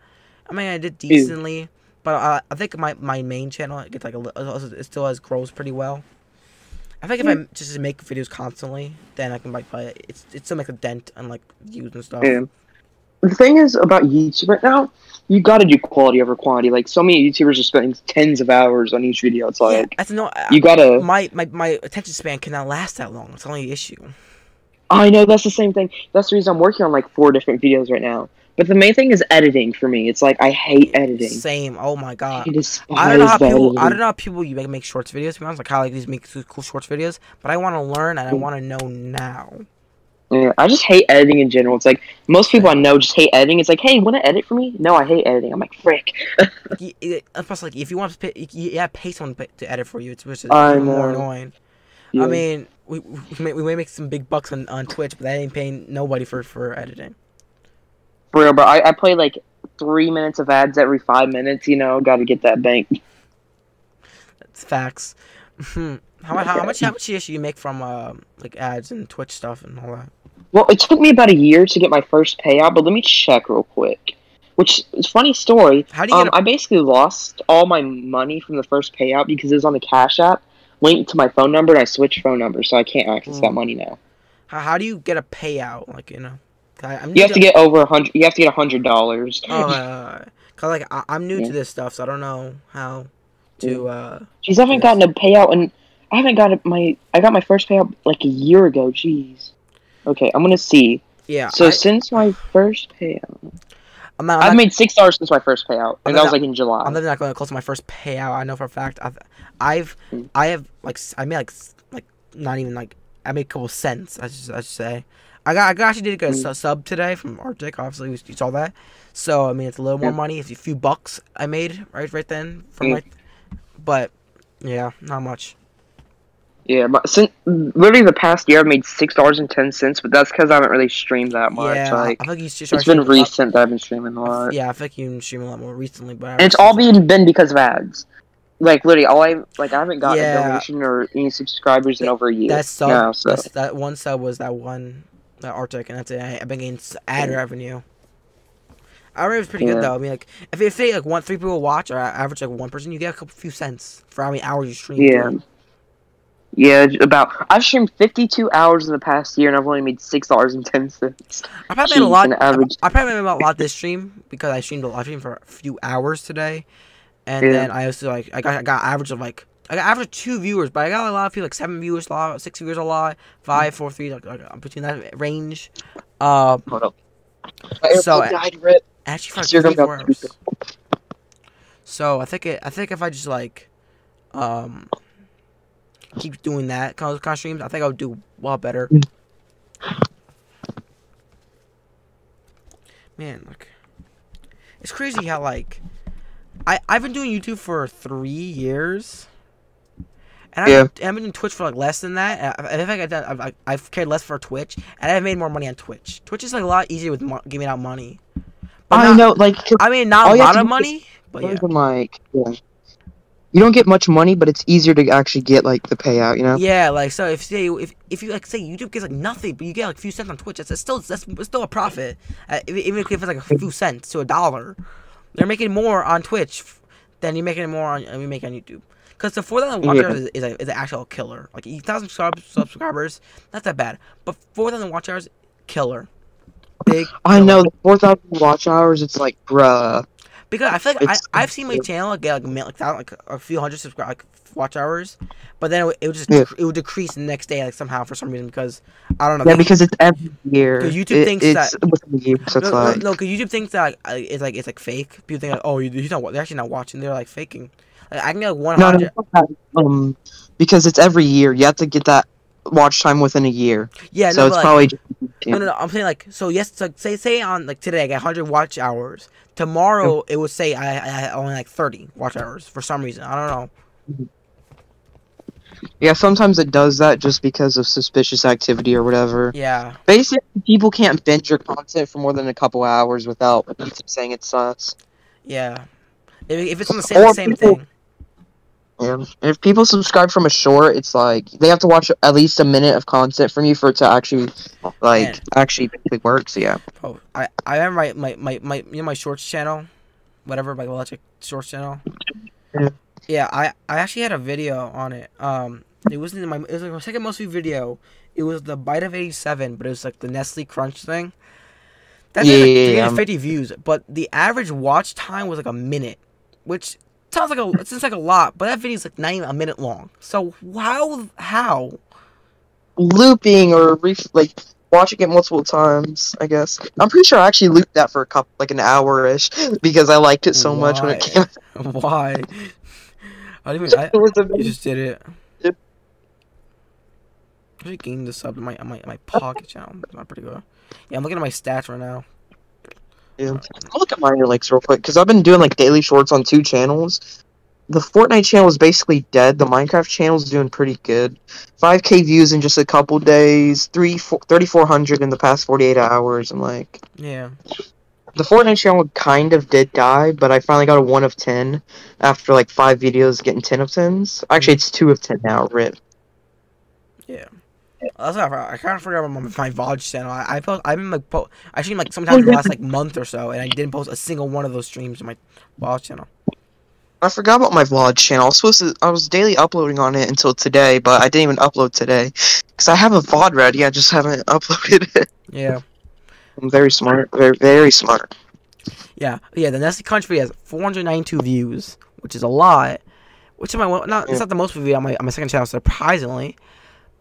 I mean I did decently, but I, I think my my main channel it gets like a it still has grows pretty well. I think if mm. I just make videos constantly, then I can like probably it's it still makes a dent on like views and stuff.
Yeah. The thing is about YouTube right now, you got to do quality over quantity. Like so many YouTubers are spending tens of hours on each video. It's
Yeah,
like
that's no.
you gotta.
my, my my attention span cannot last that long. It's the only issue.
I know that's the same thing. That's the reason I'm working on like four different videos right now. But the main thing is editing for me. It's like I hate editing.
Same. Oh my god.
I
I don't know how people. I don't know how people you make make shorts videos. To be honest, like how like these make cool shorts videos. But I want to learn and I want to know now.
Yeah, I just hate editing in general. It's like most people I know just hate editing. It's like, hey, want to edit for me? No, I hate editing. I'm like, frick.
Like, y- y- and plus, like if you want to pay, yeah, pay someone to, edit for you. It's which is more annoying.
Yeah.
I mean, we we may, we may make some big bucks on, on Twitch, but that ain't paying nobody for for editing.
Real, bro. I, I play like three minutes of ads every five minutes. You know, got to get that bank.
That's facts. Hmm. how, how, much how much do you make from um like ads and Twitch stuff and all that?
Well, it took me about a year to get my first payout, but let me check real quick. Which is funny story.
How do you
Um, I basically lost all my money from the first payout because it was on the Cash App linked to my phone number, and I switched phone numbers, so I can't access that
Mm.
money now.
how, how do you get a payout? Like you know, I, I'm
You have to get over a hundred. You have to get a hundred dollars.
Oh, uh, cause like I, I'm new
Yeah.
to this stuff, so I don't know how to. uh
Jeez, I haven't gotten a payout, and I haven't got it- my. I got my first payout like a year ago. Jeez. Okay, I'm gonna see.
Yeah.
So
I,
since my first payout,
I'm not. I'm
I've
not,
made six dollars since my first payout, and that was
not-
like in July.
I'm not going to close to my first payout. I know for a fact. I've, I've,
Mm.
I have like s- I made like like not even like I made a couple cents. I should I should say. I got I actually did get a
Mm.
su- sub today from Arctic. Obviously, you, saw that. So I mean, it's a little more money. It's a few bucks I made right right then from
Mm.
my, but yeah, not much.
Yeah, but since literally the past year, I've made six dollars and ten cents, but that's because I haven't really streamed that much.
yeah,
like
I think you should
it's been
streaming a lot-
recent that I've been streaming a lot,
Yeah, I think you've been streaming a lot more recently, but
and it's all been been because of ads. Like literally, all I like I haven't gotten
Yeah.
a donation or any subscribers in over a year.
That sub,
now, so
that one sub was that one, that Arctic, and that's it. I've been getting ad revenue. I remember it's pretty
Yeah.
good though. I mean, like if if they like one three people watch or average like one person, you get a couple few cents for how many hours you stream.
yeah, yeah. About I've streamed fifty two hours in the past year, and I've only made six dollars and ten cents.
I probably made a lot.
average-
I, I probably made a lot this stream because I streamed a lot. I streamed for a few hours today, and
Yeah.
then I also like I got I got average of like. I got average two viewers, but I got a lot of people like seven viewers, a lot, six viewers, a lot, five, four, three, like, like I'm between that range. Um,
Hold up.
So,
AirPod died, Rip.
Actually, for like
So you're gonna
24
go-
hours. So I think it. I think if I just like, um, keep doing that kind of, kind of streams, I think I would do a lot better. Man, like, it's crazy how like, I I've been doing YouTube for three years. And I've,
Yeah.
I've been doing Twitch for like less than that. I, I think I've, done, I've, I've- I've cared less for Twitch, and I've made more money on Twitch. Twitch is like a lot easier with mo- giving out money. But
I
not-
know, like,
I mean, not a lot of money, but yeah.
like, yeah. You don't get much money, but it's easier to actually get like the payout. You know.
Yeah, like so if say if if you like say YouTube gets like nothing, but you get like a few cents on Twitch, that's, that's still that's, it's still a profit. Uh, even even if it's like a few cents to a dollar, they're making more on Twitch than you're making more on you make on YouTube. Because the four thousand watch
Yeah.
hours is, is, a, is an actual killer. Like eight thousand sub, subscribers, not that bad. But four thousand watch hours, killer. Big.
I
killer.
know four thousand watch hours. It's like, bruh.
Because I feel like
It's-
I, I've seen my channel get like a, like, like a few hundred subscribe like watch hours, but then it would, it would just
Yeah.
dec- it would decrease the next day like somehow for some reason because I don't know.
Yeah, because it's every year.
YouTube
It-
thinks
it's
that-
year, so it's
no,
like.
no, because YouTube thinks that like, it's like it's like fake. People think like, oh, you, he's not. They're actually not watching. They're like faking. I can get like one
No, no,
hundred.
it's not that, um, because it's every year. You have to get that watch time within a year.
Yeah,
so
no,
it's
like,
probably just,
no, no, no. I'm saying like so. Yes, so say say on like today I get hundred watch hours. Tomorrow it would say I I only like thirty watch hours for some reason. I don't know.
yeah. Sometimes it does that just because of suspicious activity or whatever.
Yeah.
Basically, people can't binge your content for more than a couple hours without saying it sucks.
Yeah. If, if it's on the same
Or
same
people-
thing.
And if people subscribe from a short, it's like they have to watch at least a minute of content from you for it to actually, like,
Man.
actually basically work. So yeah.
Oh, I I remember my my my, my you know my shorts channel, whatever my electric shorts channel.
Yeah.
Yeah, I I actually had a video on it. Um, it wasn't my it was like my second most viewed video. It was the bite of eighty seven, but it was like the Nestle Crunch thing. That
Yeah,
did
yeah,
like
yeah,
350 views, but the average watch time was like a minute, which sounds like a it sounds like a lot, but that video's like not even a minute long. So how how
looping or ref- like watching it multiple times. I guess I'm pretty sure I actually looped that for a couple like an hour ish because I liked it so much when it
Why?
came.
why? I didn't even. I,
it was a
You just did it.
Yep.
I should gained this up in my my my pocket channel. It's not pretty good. Yeah, I'm looking at my stats right now.
Yeah. I'll look at my likes real quick because I've been doing like daily shorts on two channels. The Fortnite channel is basically dead. The Minecraft channel is doing pretty good. 5k views in just a couple days. Three, 3,400 in the past 48 hours. And like,
Yeah.
the Fortnite channel kind of did die, but I finally got a 1 of 10 after like 5 videos getting 10 of 10s. Actually, mm. it's 2 of 10 now, rip.
That's not, I kind of forgot about my, my VOD channel. I, I post. I've been like po- I streamed like sometimes in the last like month or so, and I didn't post a single one of those streams in my VOD channel.
I forgot about my vlog channel. I was supposed to, I was daily uploading on it until today, but I didn't even upload today because I have a VOD ready. I just haven't uploaded it.
Yeah.
I'm very smart, very very smart.
Yeah. Yeah. The Nestle Crunch has 492 views, which is a lot. Which is my one- not. It's not the most video on my on my second channel, surprisingly.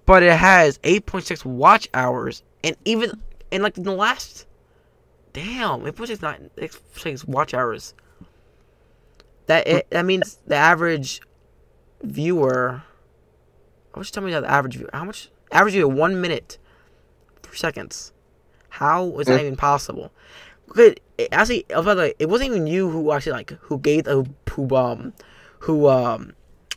But it has 8.6 watch hours, and even in like the last, damn, 8.6 not 8.6 watch hours. That it, that means the average viewer. I was telling me about the average viewer. How much average viewer? One minute, three seconds. How is that
Yeah.
even possible? Good. It, actually, by the way, it wasn't even you who actually like who gave who, who um who um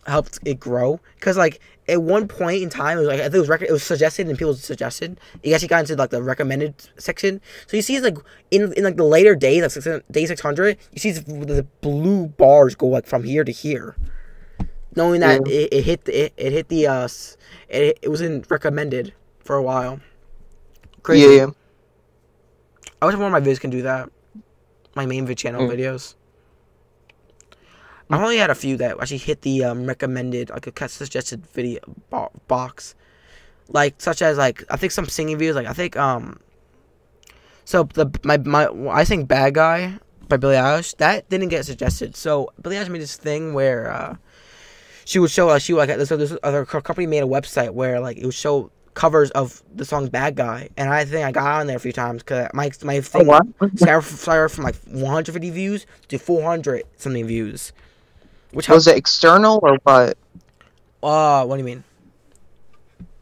helped it grow. Cause like at one point in time, it was like I think it was rec- it was suggested and people suggested. It actually got into like the recommended section. So you see, like in in like the later days, like six, day six hundred, you see the, blue bars go like from here to here, knowing that it, it hit the, it, it hit the uh it it was in recommended for a while. Crazy.
Yeah, yeah.
I wish one of my videos can do that. My main vid channel
Mm.
videos. I've only had a few that actually hit the um, recommended, like a suggested video bo- box, like such as like I think some singing videos, like I think um. So the my my I sing "Bad Guy" by Billie Eilish. That didn't get suggested. So Billie Eilish made this thing where uh, she would show uh, she would, like this, this other co- company made a website where like it would show covers of the song "Bad Guy," and I think I got on there a few times because my my
Oh,
thing
what?
started from like 150 views to 400 something views, which helps.
Was it external or what?
Uh, what do you mean?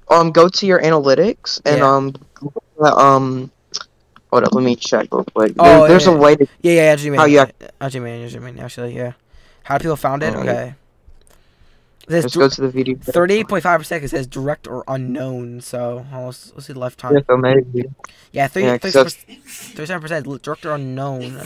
Um, go to your analytics and
Yeah.
um, um, hold up, let me check real quick.
Oh,
There- there's
yeah.
a way to.
Yeah, yeah, yeah, mean.
Oh.
How do you mean? What do you mean? Actually, yeah. How do people found it?
Oh,
Okay. This
Just go to the video.
thirty-eight point five percent. It says direct or unknown. So oh, let's, let's see the lifetime.
Yeah, so maybe.
Yeah,
Yeah, 'cause
thirty-seven percent direct or unknown.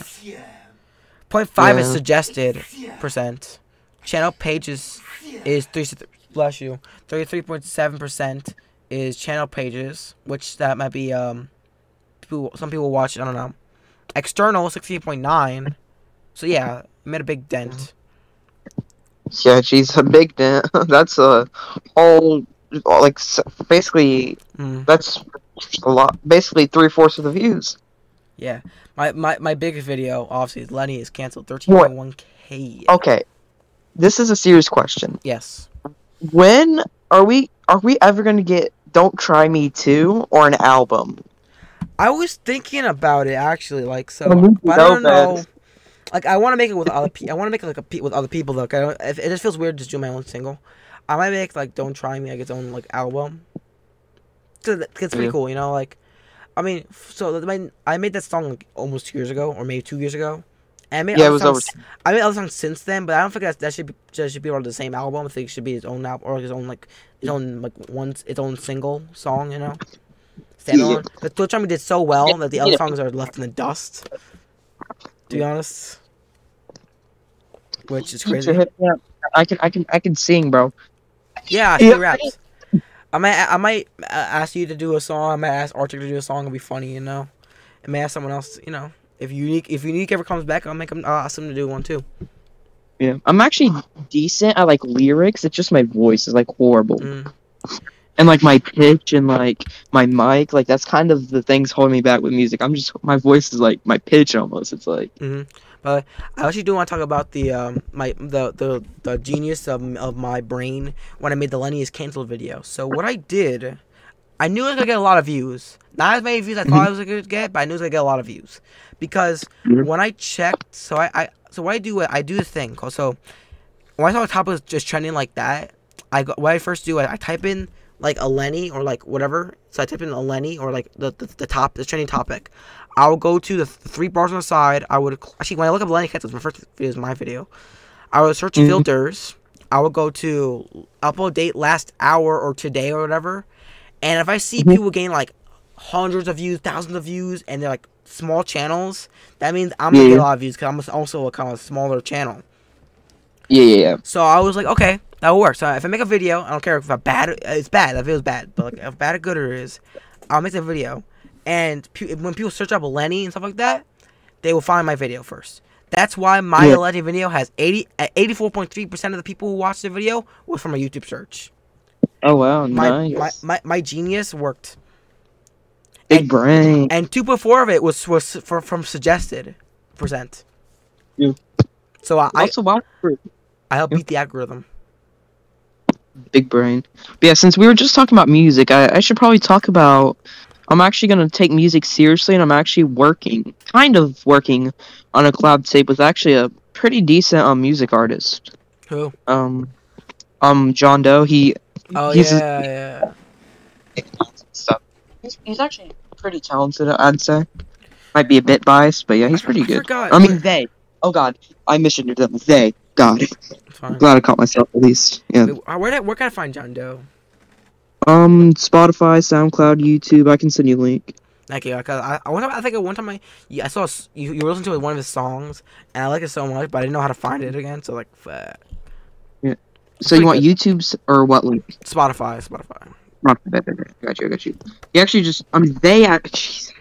0.5 is suggested percent. Channel pages is three. Bless you. Thirty-three point seven percent is channel pages, which that might be um. People, some people watch it. I don't know. External sixteen point nine. So yeah, made a big dent.
Yeah, she's a big dent. That's a whole, like, basically,
Mm,
that's a lot. Basically, three fourths of the views.
yeah. My, my my biggest video obviously is Lenny is canceled. Thirteen point one k.
Okay, this is a serious question.
Yes.
When are we? Are we ever gonna get "Don't Try Me" two or an album?
I was thinking about it actually, like so,
too,
but I don't
so bad.
know. Like I want to make it with other people. I want to make it like a pe- with other people. though. I don't, if, it just feels weird just doing my own single. I might make like "Don't Try Me" like its own like album. It- it's pretty
Yeah.
cool, you know. Like, I mean, so my, I made that song like almost two years ago, or maybe two years ago. And I made
Yeah, it was
songs,
over.
I made other songs since then, but I don't think that that should be that should be of the same album. I think it should be his own album or his own like his own like one its own single song, you know. Standalone. But Twitch Army did so well that the other
Yeah.
songs are left in the dust. To be honest, which is crazy.
Yeah, I can, I can, I can sing, bro.
Yeah, she raps. I might, I might uh, ask you to do a song. I might ask Arctic to do a song. It'd be funny, you know. I may ask someone else, you know. If unique, if unique ever comes back, I'll make him. I'll ask him to do one too.
Yeah, I'm actually decent at like lyrics. It's just my voice is like horrible,
Mm.
and like my pitch and like my mic, like that's kind of the things holding me back with music. I'm just my voice is like my pitch almost. It's like
hmm But I actually do want to talk about the um my the the, the genius of, of my brain when I made the Lenny is canceled video. So what I did, I knew I was gonna get a lot of views. Not as many views as I thought I was gonna get, but I knew I was gonna get a lot of views because
Mhm.
when I checked, so I, I so what I do I do this thing called so when I saw the top was just trending like that, I go, what I first do I, I type in like a Lenny or like whatever. So I type in a Lenny or like the the, the top the trending topic. I will go to the th- three bars on the side. I would actually when I look up Lenny Katz, my first video is my video. I would search
Mhm.
filters. I would go to upload date last hour or today or whatever. And if I see
Mhm.
people getting like hundreds of views, thousands of views, and they're like small channels, that means I'm gonna
Yeah,
get a lot of views because I'm also a kind of smaller channel.
yeah, yeah, yeah.
So I was like, okay, that will work. So if I make a video, I don't care if I bad, uh, it's bad. That video's bad, but like if bad or good it is, I'll make the video. And pe- when people search up Lenny and stuff like that, they will find my video first. That's why my
Yeah.
Lenny video has 80, eh, 84.3% of the people who watched the video was from a YouTube search.
Oh wow,
My,
nice.
my, my, my genius worked.
Big
and-
brain.
And 2.4 of it was, was for, from suggested percent.
Yeah.
So I, I,
also, wow,
I help
Yeah.
beat the algorithm.
big brain. But yeah, since we were just talking about music, I, I should probably talk about. I'm actually gonna take music seriously, and I'm actually working, kind of working, on a collab tape with actually a pretty decent um music artist.
Who?
Um, um, John Doe. He
Oh,
He's a-
yeah, yeah.
stuff. He's, he's actually pretty talented, I'd say. Might be a bit biased, but yeah, he's pretty
I
good.
forgot.
I mean, they. Oh God, I missioned them. They. God,
fine.
glad I caught myself at least. Yeah.
Wait, Where, did- where can I find John Doe?
Um, Spotify, SoundCloud, YouTube. I can send you a link.
Thank you. I, I, one time, I think at one time I, yeah, I saw you, you were listening to one of his songs, and I like it so much, but I didn't know how to find it again. So like, fuck. Yeah.
So you want
Pretty
YouTube's or what link?
Spotify, Spotify.
Got you, I got you. He actually just, I mean, they. Jeez.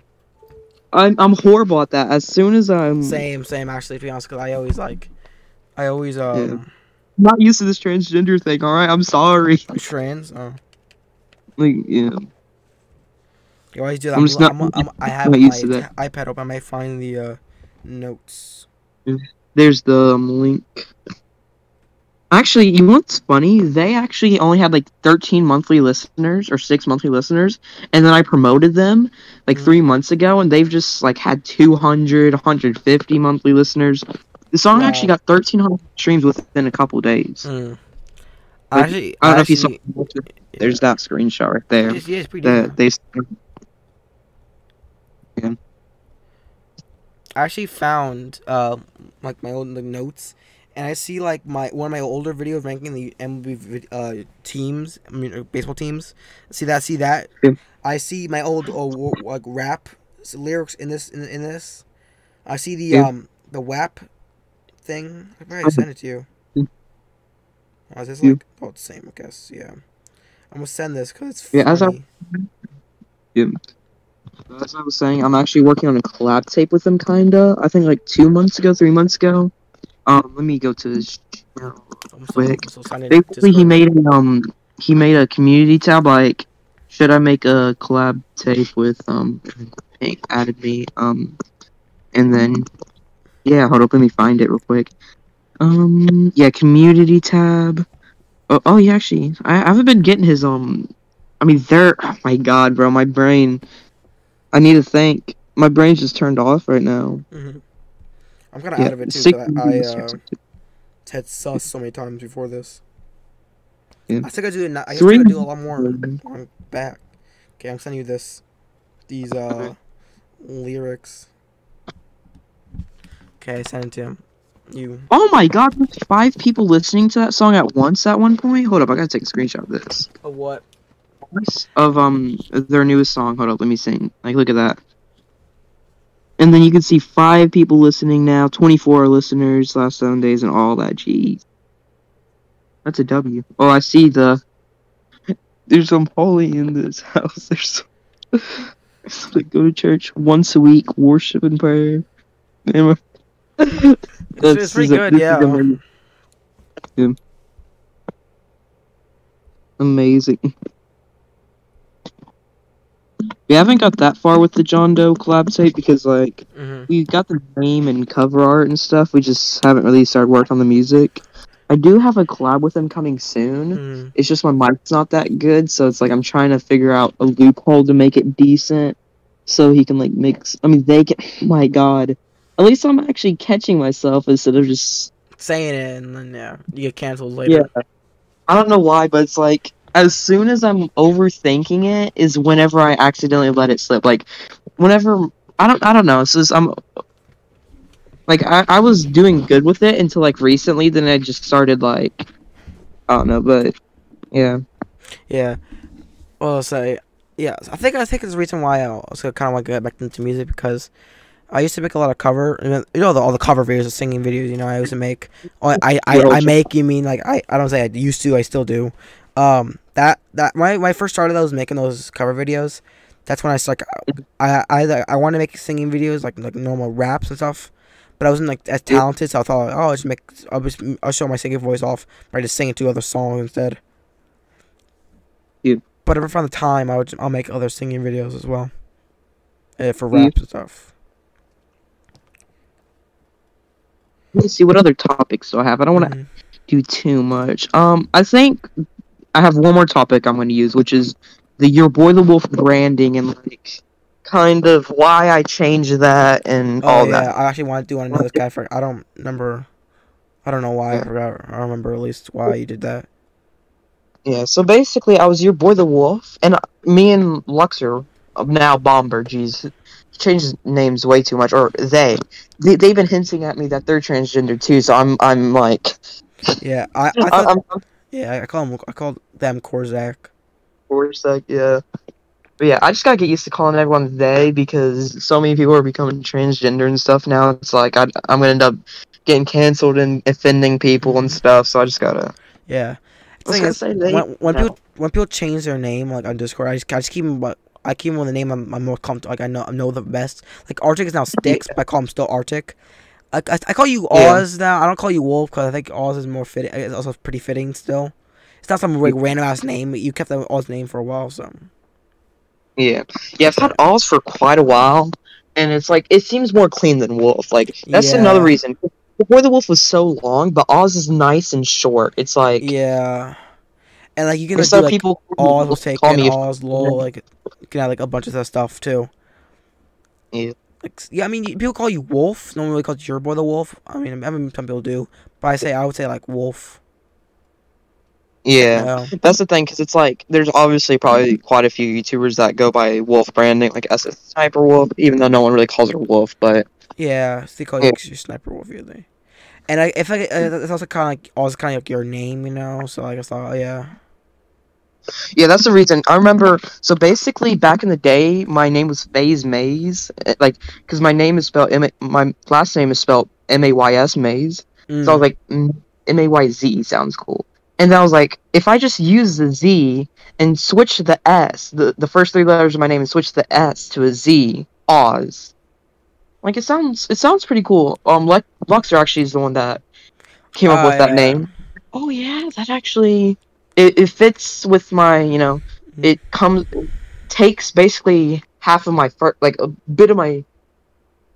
I'm, I'm horrible at that. As soon as I'm
Same, same. Actually, to be honest, cause I always like, I always um
not used to this transgender thing, all right, I'm sorry.
trans. Oh,
Like, yeah,
you always do that.
I'm
I'm,
just not-
I'm, I'm, I have
not
my
used to that.
iPad open. I might find the uh, notes.
there's the um, link. Actually, you know what's funny? They actually only had like 13 monthly listeners or six monthly listeners, and then I promoted them like three months ago, and they've just like had 200, 150 monthly listeners. The song
Wow.
actually got 1,300 streams within a couple days.
Mm.
Like,
Actually,
I don't know if you saw.
actually-
There's that screenshot right there.
Yeah, it's pretty
they.
I actually found uh like my old like, notes, and I see like my one of my older videos ranking the MLB uh teams, I mean uh, baseball teams. See that? See that?
Yeah.
I see my old uh, like rap lyrics in this in, in this. I see the
Yeah.
um the WAP thing. I probably send it to you.
Yeah.
Oh, is this
Yeah.
like oh it's the same? I guess yeah. I'm gonna send this because it's funny.
Yeah, as I-
funny.
As I was saying, I'm actually working on a collab tape with them, kinda. I think like two months ago, three months ago. Um, let me go to his channel.
I'm so,
quick.
So
Basically, he made a, um he made a community tab like, should I make a collab tape with um Pink added me um, and then yeah, hold up, let me find it real quick. Um, yeah, community tab. Oh, oh yeah, actually, I, I haven't been getting his um. I mean, they're oh my god, bro, my brain. I need to think. My brain's just turned off right now.
Mhm. I'm kind of
Yeah,
out of it too. 'cause I, I uh, had sus so many times before this.
Yeah.
I think I do. it. I guess
Three
I do a lot more on back. Okay, I'm sending you this. These uh lyrics. Okay, I sent it to him. You.
Oh my god, there's five people listening to that song at once at one point. Hold up, I gotta take a screenshot of this.
Of what?
Of um their newest song. Hold up, let me sing. Like look at that. And then you can see five people listening now, 24 listeners last seven days, and all that. Jeez, that's a W. Oh, I see the. There's some holy in this house. There's. Some... like go to church once a week, worship and prayer. Anyway.
It's, it's pretty
is a-
good, yeah.
Yeah. Amazing. We haven't got that far with the John Doe collab tape because like
hmm
we got the name and cover art and stuff. We just haven't really started work on the music. I do have a collab with them coming soon.
hmm
It's just my mic's not that good, so it's like I'm trying to figure out a loophole to make it decent, so he can like mix. I mean, they can. My God, at least I'm actually catching myself instead of just.
Saying it and then yeah, you get canceled later.
Yeah. I don't know why, but it's like as soon as I'm overthinking it is whenever I accidentally let it slip. Like whenever I don't I don't know. It's just I'm like I, I was doing good with it until like recently, then I just started like I don't know, but yeah.
Yeah. Well, I'll say, yeah. I think I think it's the reason why I also kind of to get back into music because I used to make a lot of cover, you know, the, all the cover videos, the singing videos. You know, I used to make. Oh, I I, I make. You mean like I I don't say I used to. I still do. Um, that that my I first started, I was making those cover videos. That's when I started. I I I want to make singing videos like like normal raps and stuff. But I wasn't like as talented, so I thought, oh, I'll just make, I'll just, I'll show my singing voice off by just singing two other songs instead. But if I found the time, I would I'll make other singing videos as well, uh, for
Yeah.
raps and stuff.
Let me see what other topics do I have. I don't want to
Mhm.
do too much. Um, I think I have one more topic I'm going to use, which is the Your Boy the Wolf branding and like kind of why I changed that and
Oh
all
yeah,
that.
I actually want to do want to know this guy for. I don't remember. I don't know why I forgot. I remember at least why you did that.
Yeah. So basically, I was Your Boy the Wolf, and uh, me and Luxor, uh, now Bomber, jeez, changed names way too much, or they, they they've been hinting at me that they're transgender too. So I'm I'm like,
Yeah, I I thought, yeah I call him I call them Korzak.
like yeah. But yeah, I just gotta get used to calling everyone they because so many people are becoming transgender and stuff now. It's like I, I'm gonna end up getting canceled and offending people and stuff. So I just gotta.
Yeah. The
I was
thing
gonna
is, when, when
no.
people when people change their name like on Discord, I just I just keep them but I keep them with the name I'm, I'm more comfortable. Like I know I know the best. Like Arctic is now Sticks, but I call him still Arctic. I, I, I call you
Yeah.
Auz now. I don't call you Wolf because I think Auz is more fitting. It's also pretty fitting still. It's not some like random ass name. You kept that Auz name for a while, so
Yeah, yeah. I've had Auz for quite a while, and it's like it seems more clean than Wolf. Like that's
Yeah.
another reason. Boy the Wolf was so long, but Auz is nice and short. It's like
Yeah. And like you can like,
instead
do like
people
Auz will take
call me
Auz, lol, like you can have like a bunch of that stuff too.
Yeah.
Yeah, I mean, people call you Wolf. No one really calls you your boy the Wolf. I mean, I mean, some people do, but I say I would say like Wolf.
yeah.
Yeah.
That's the thing, because it's like there's obviously probably quite a few YouTubers that go by Wolf branding, like SSSniperWolf, even though no one really calls her Wolf. But
Yeah, they call you your sniper wolf, really. And I, if I, uh, it's also kind of like always kind of like your name, you know. So like, I guess, uh, yeah.
Yeah, that's the reason. I remember. So basically, back in the day, my name was Faze Mays, eh, like because my name is spelled M. My last name is spelled M A Y S Mays.
Mm.
So I was like, mm, M A Y Z sounds cool. And then I was like, if I just use the Z and switch the S, the, the first three letters of my name, and switch the S to a Z, Auz. Like it sounds, it sounds pretty cool. Um, Le- Luxor actually is the one that came up
Oh,
with that
yeah.
name. Oh yeah, that actually, it, it fits with my, you know,
Mhm.
it comes, takes basically half of my first, like a bit of my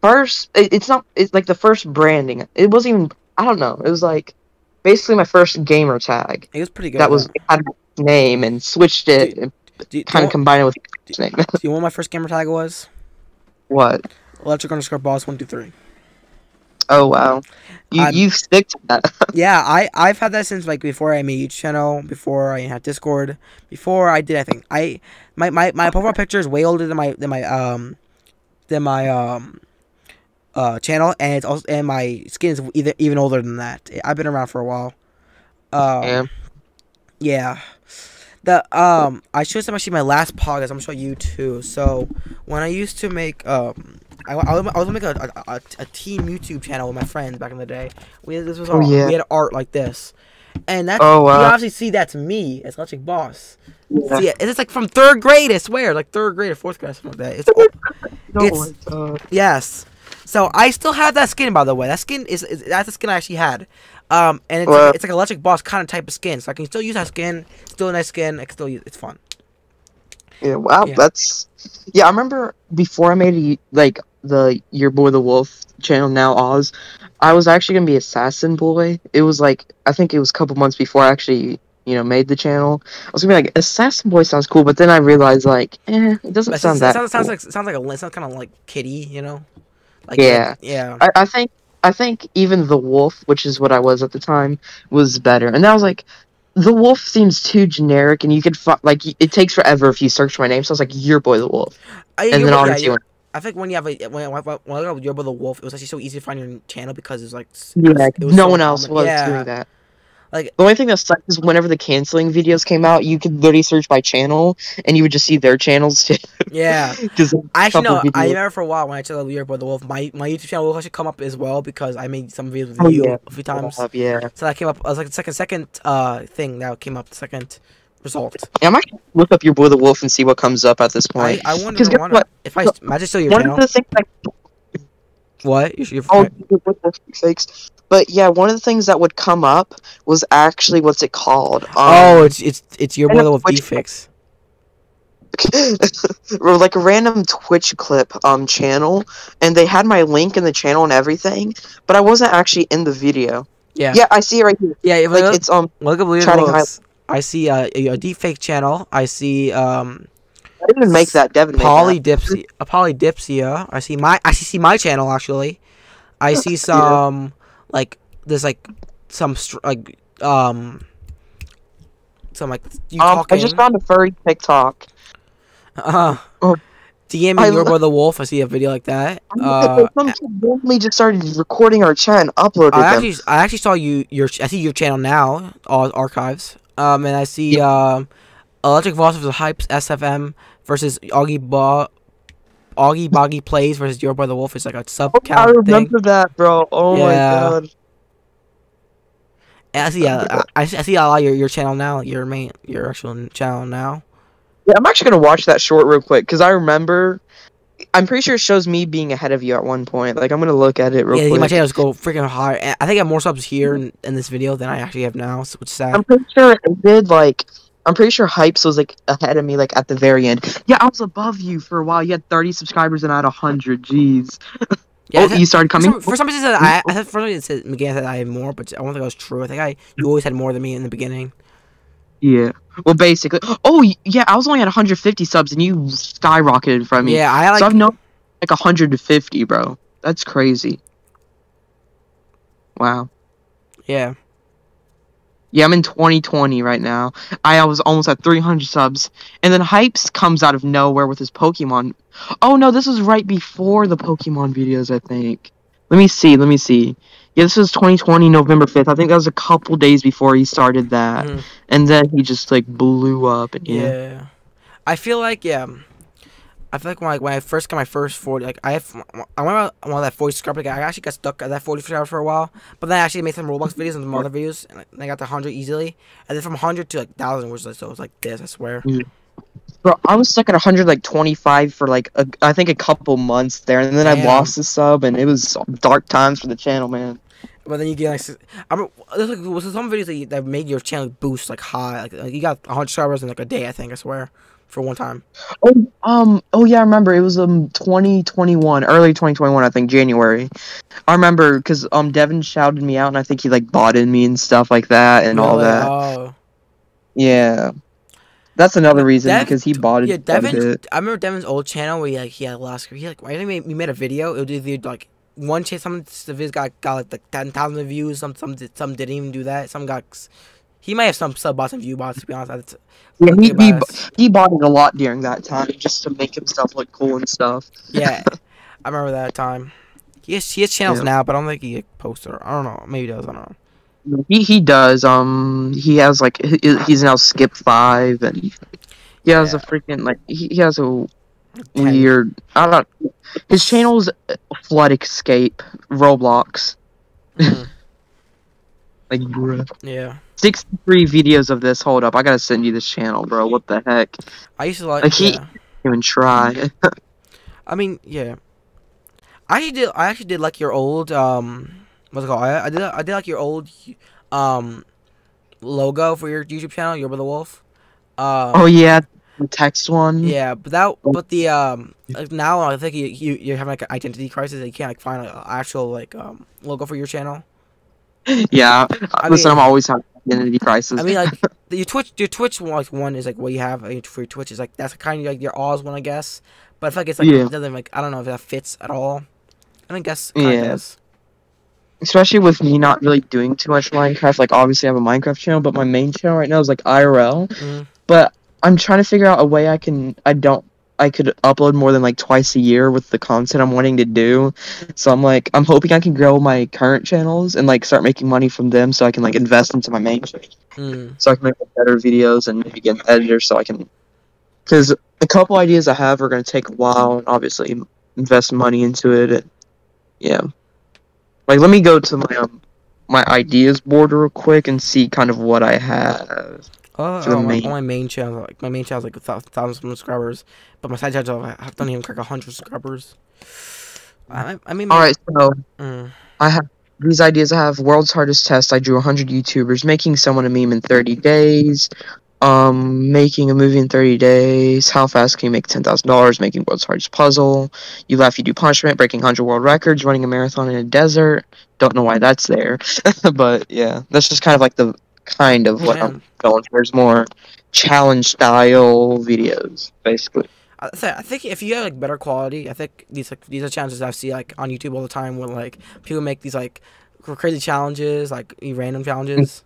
first. It, it's not, it's like the first branding. It wasn't even. I don't know. It was like basically my first gamer tag.
it was pretty good.
That was
though.
had my name and switched it and
Do, do,
kind of
know,
combined it with his name.
do you know what my first gamer tag was?
what?
Electric underscore boss one two three.
Oh wow, you
I'm-
you stick to that.
Yeah, I I've had that since like before I made YouTube channel, before I had Discord, before I did I think I my my, my profile picture is way older than my than my um than my um uh channel and it's also and my skin is either even older than that. I've been around for a while. Um,
Yeah.
yeah. The um I showed some actually my last podcast. I'm gonna show you too. So when I used to make um I, I, was, I was gonna make a, a, a, a team YouTube channel with my friends back in the day. We had, this was
Oh,
all
yeah.
we had art like this, and that's
Oh,
you obviously see that's me as Electric Boss.
Yeah.
See, it's like from third grade. I swear, like third grade or fourth grade, something like that. It's
No,
it's-
it's, uh,
Yes. So I still have that skin, by the way. That skin is, is that's the skin I actually had. Um, and it's,
Well-
like, it's like electric boss kind of type of skin, so I can still use that skin. Still a nice skin. I can still use. It's fun.
yeah, wow,
Yeah.
that's yeah. I remember before I made a, like the Your Boy the Wolf channel, now Auz. I was actually gonna be Assassin Boy. It was like I think it was a couple months before I actually you know made the channel. I was gonna be like Assassin Boy sounds cool, but then I realized like eh, it doesn't sound that.
sounds, sounds
cool.
like sounds like a sounds kind of like kitty, you know. Like
Yeah.
yeah.
I, I think I think even the wolf, which is what I was at the time, was better. And I was like, the wolf seems too generic, and you could like it takes forever if you search my name. So I was like, your boy the wolf,
I,
and then
yeah,
when-
I think when you have a when, when, when I your brother Wolf, it was actually so easy to find your channel because it's like was-
yeah,
it was
no
so
one else
common.
was
yeah.
doing that.
Like-
the only thing that sucked is whenever the canceling videos came out, you could literally search by channel, and you would just see their channels too.
Yeah.
Because
I actually I remember for a while when I checked out Your Brother Wolf, my, my YouTube channel will actually come up as well because I made some videos with
Oh,
you
yeah.
a few times.
yeah,
So that came up. I was like the second second uh thing that came up. Second result.
Yeah, I'm look up your boy the wolf and see what comes up at this point.
I wonder.
'Cause guess
wonder
what?
if I imagine still your
One
channel.
of the things that
what? You, you,
Oh, fakes. But yeah, one of the things that would come up was actually what's it called? Um,
oh, it's it's it's your
I know
brother with
which-
defix.
like a random Twitch clip um channel, and they had my link in the channel and everything, but I wasn't actually in the video.
Yeah.
Yeah, I see it right here.
Yeah. If
Like
look,
it's um,
look at Weird
chatting
Wolves, I see uh, a, a deepfake channel. I see um
I didn't make that. Devin that.
A Polly Dipsia. I see my, I see my channel actually. I see some like there's like some str- like um some like you
Um, I just found a furry TikTok.
uh,
Oh.
DM me your brother Wolf. I see a video like that.
Uh, Some randomly just started recording our chat and uploaded
I
them.
actually I actually saw you your I see your channel now all archives. Um, and I see um, Electric Voice versus Hypes SFM versus Augie Ba. Augie Boggy plays versus your brother Wolf is like a sub
Oh, I
count thing.
remember that, bro. Oh my god.
And I see, uh, I, I I see a lot of your, your channel now, your main, your actual channel now.
Yeah, I'm actually gonna watch that short real quick because I remember. I'm pretty sure it shows me being ahead of you at one point. Like I'm gonna look at it real
yeah, my
quick.
channels go freaking high. I think I have more subs here in, in this video than I actually have now, so- which is sad.
I'm pretty sure it did like. I'm pretty sure Hypes was like ahead of me like at the very end. Yeah, I was above you for a while. You had 30 subscribers and I had 100. Jeez.
Yeah, I
oh, you started
For
coming.
some, for some reason, I, I thought for some reason McGann said I had more, but I don't think that was true. I think I you always had more than me in the beginning.
Yeah. Well, basically. Oh, yeah. I was only at 150 subs, and you skyrocketed from me.
yeah, I like.
so I've known like 150, bro. That's crazy. Wow.
yeah,
Yeah, I'm in 2020 right now. I was almost at 300 subs, and then Hypes comes out of nowhere with his Pokemon. Oh no, this was right before the Pokemon videos, I think. Let me see. Let me see. Yeah, this was 2020 November 5th. I think that was a couple days before he started that,
Mhm.
and then he just like blew up. And
yeah,
yeah.
I feel like yeah. I feel like when I, when I first got my first forty, like I have, I went on that forty subscriber. Like, I actually got stuck at that forty subscribers for a while, but then I actually made some Roblox videos and some other videos, and I got to hundred easily. And then from hundred to like thousand was like so it was like this. I swear.
Bro, I was stuck at 125 for like a, I think a couple months there, and then I lost the sub, and it was dark times for the channel, man.
But then you get like, I remember there's like was there some videos that, you, that made your channel boost like high, like, like you got 100 subscribers in like a day, I think. I swear, for one time.
Oh, um, oh yeah, I remember it was um 2021, early 2021, I think January. I remember because um Devin shouted me out, and I think he like bought in me and stuff like that, and all that.
Oh,
Yeah, that's another reason
Dev-
because he bought it.
yeah, Devin. I remember Devin's old channel where he like he had last. He like I think we, made a video. It would either like one chance some of the videos got got like, like ten thousand views. Some some did, some didn't even do that. Some got. He might have some sub bots and view bots to be honest.
Yeah, he, he, he bought it a lot during that time just to make himself look cool and stuff.
yeah, I remember that time. He has he has channels
Yeah.
now, but I don't think he posts or I don't know. Maybe he does. I don't know.
He he does. Um, he has like he, he's now skip five, and he has a
Yeah.
freaking like he, he has a weird. I don't. His channel's Flood Escape Roblox.
Mhm.
Like bruh.
Yeah,
sixty-three videos of this. Hold up, I gotta send you this channel, bro. What the heck?
I used to like.
Like, he-
yeah.
Even try.
I mean, yeah. I actually did. I actually did like your old um, what's it called? I, I did. I did like your old um, logo for your YouTube channel. You're the Wolf. Um,
oh yeah, the text one.
yeah, but that, but the um, like now I think you you you're having like an identity crisis. That you can't like find an actual like um logo for your channel.
Yeah.
I
Listen,
mean-
I'm always having identity crisis.
I mean, like your Twitch, your Twitch one, like one is like what you have uh, for your Twitch is like that's kind of like your Auz one, I guess. But I feel like it's like
Yeah.
it doesn't like I don't know if that fits at all. I think guess kind of
Yeah.
does.
Especially with me not really doing too much Minecraft. Like, obviously, I have a Minecraft channel, but my main channel right now is like IRL.
Mhm.
But I'm trying to figure out a way I can. I don't. I could upload more than like twice a year with the content I'm wanting to do. So I'm like, I'm hoping I can grow my current channels and like start making money from them, so I can like invest into my main channel,
Mm.
so I can make better videos and maybe get an editor, so I can. Because a couple ideas I have are gonna take a while, and obviously invest money into it. And, yeah. Like, let me go to my um, my ideas board real quick and see kind of what I have.
Oh, oh, my,
main-
on my main channel, like my main channel is like a thousand subscribers, but my side channel I have don't even crack a hundred subscribers. I, I mean,
All right, so
Mm.
I have these ideas. I have world's hardest test. I drew 100 YouTubers, making someone a meme in 30 days. Um, making a movie in 30 days. How fast can you make $10,000? Making world's hardest puzzle. You laugh, you do punishment. Breaking 100 world records. Running a marathon in a desert. Don't know why that's there, but yeah, that's just kind of like the kind of what I'm
Man.
going for. There's more challenge style videos, basically.
I, think if you have like better quality, I think these like these are challenges I see like on YouTube all the time where like people make these like crazy challenges, like random challenges.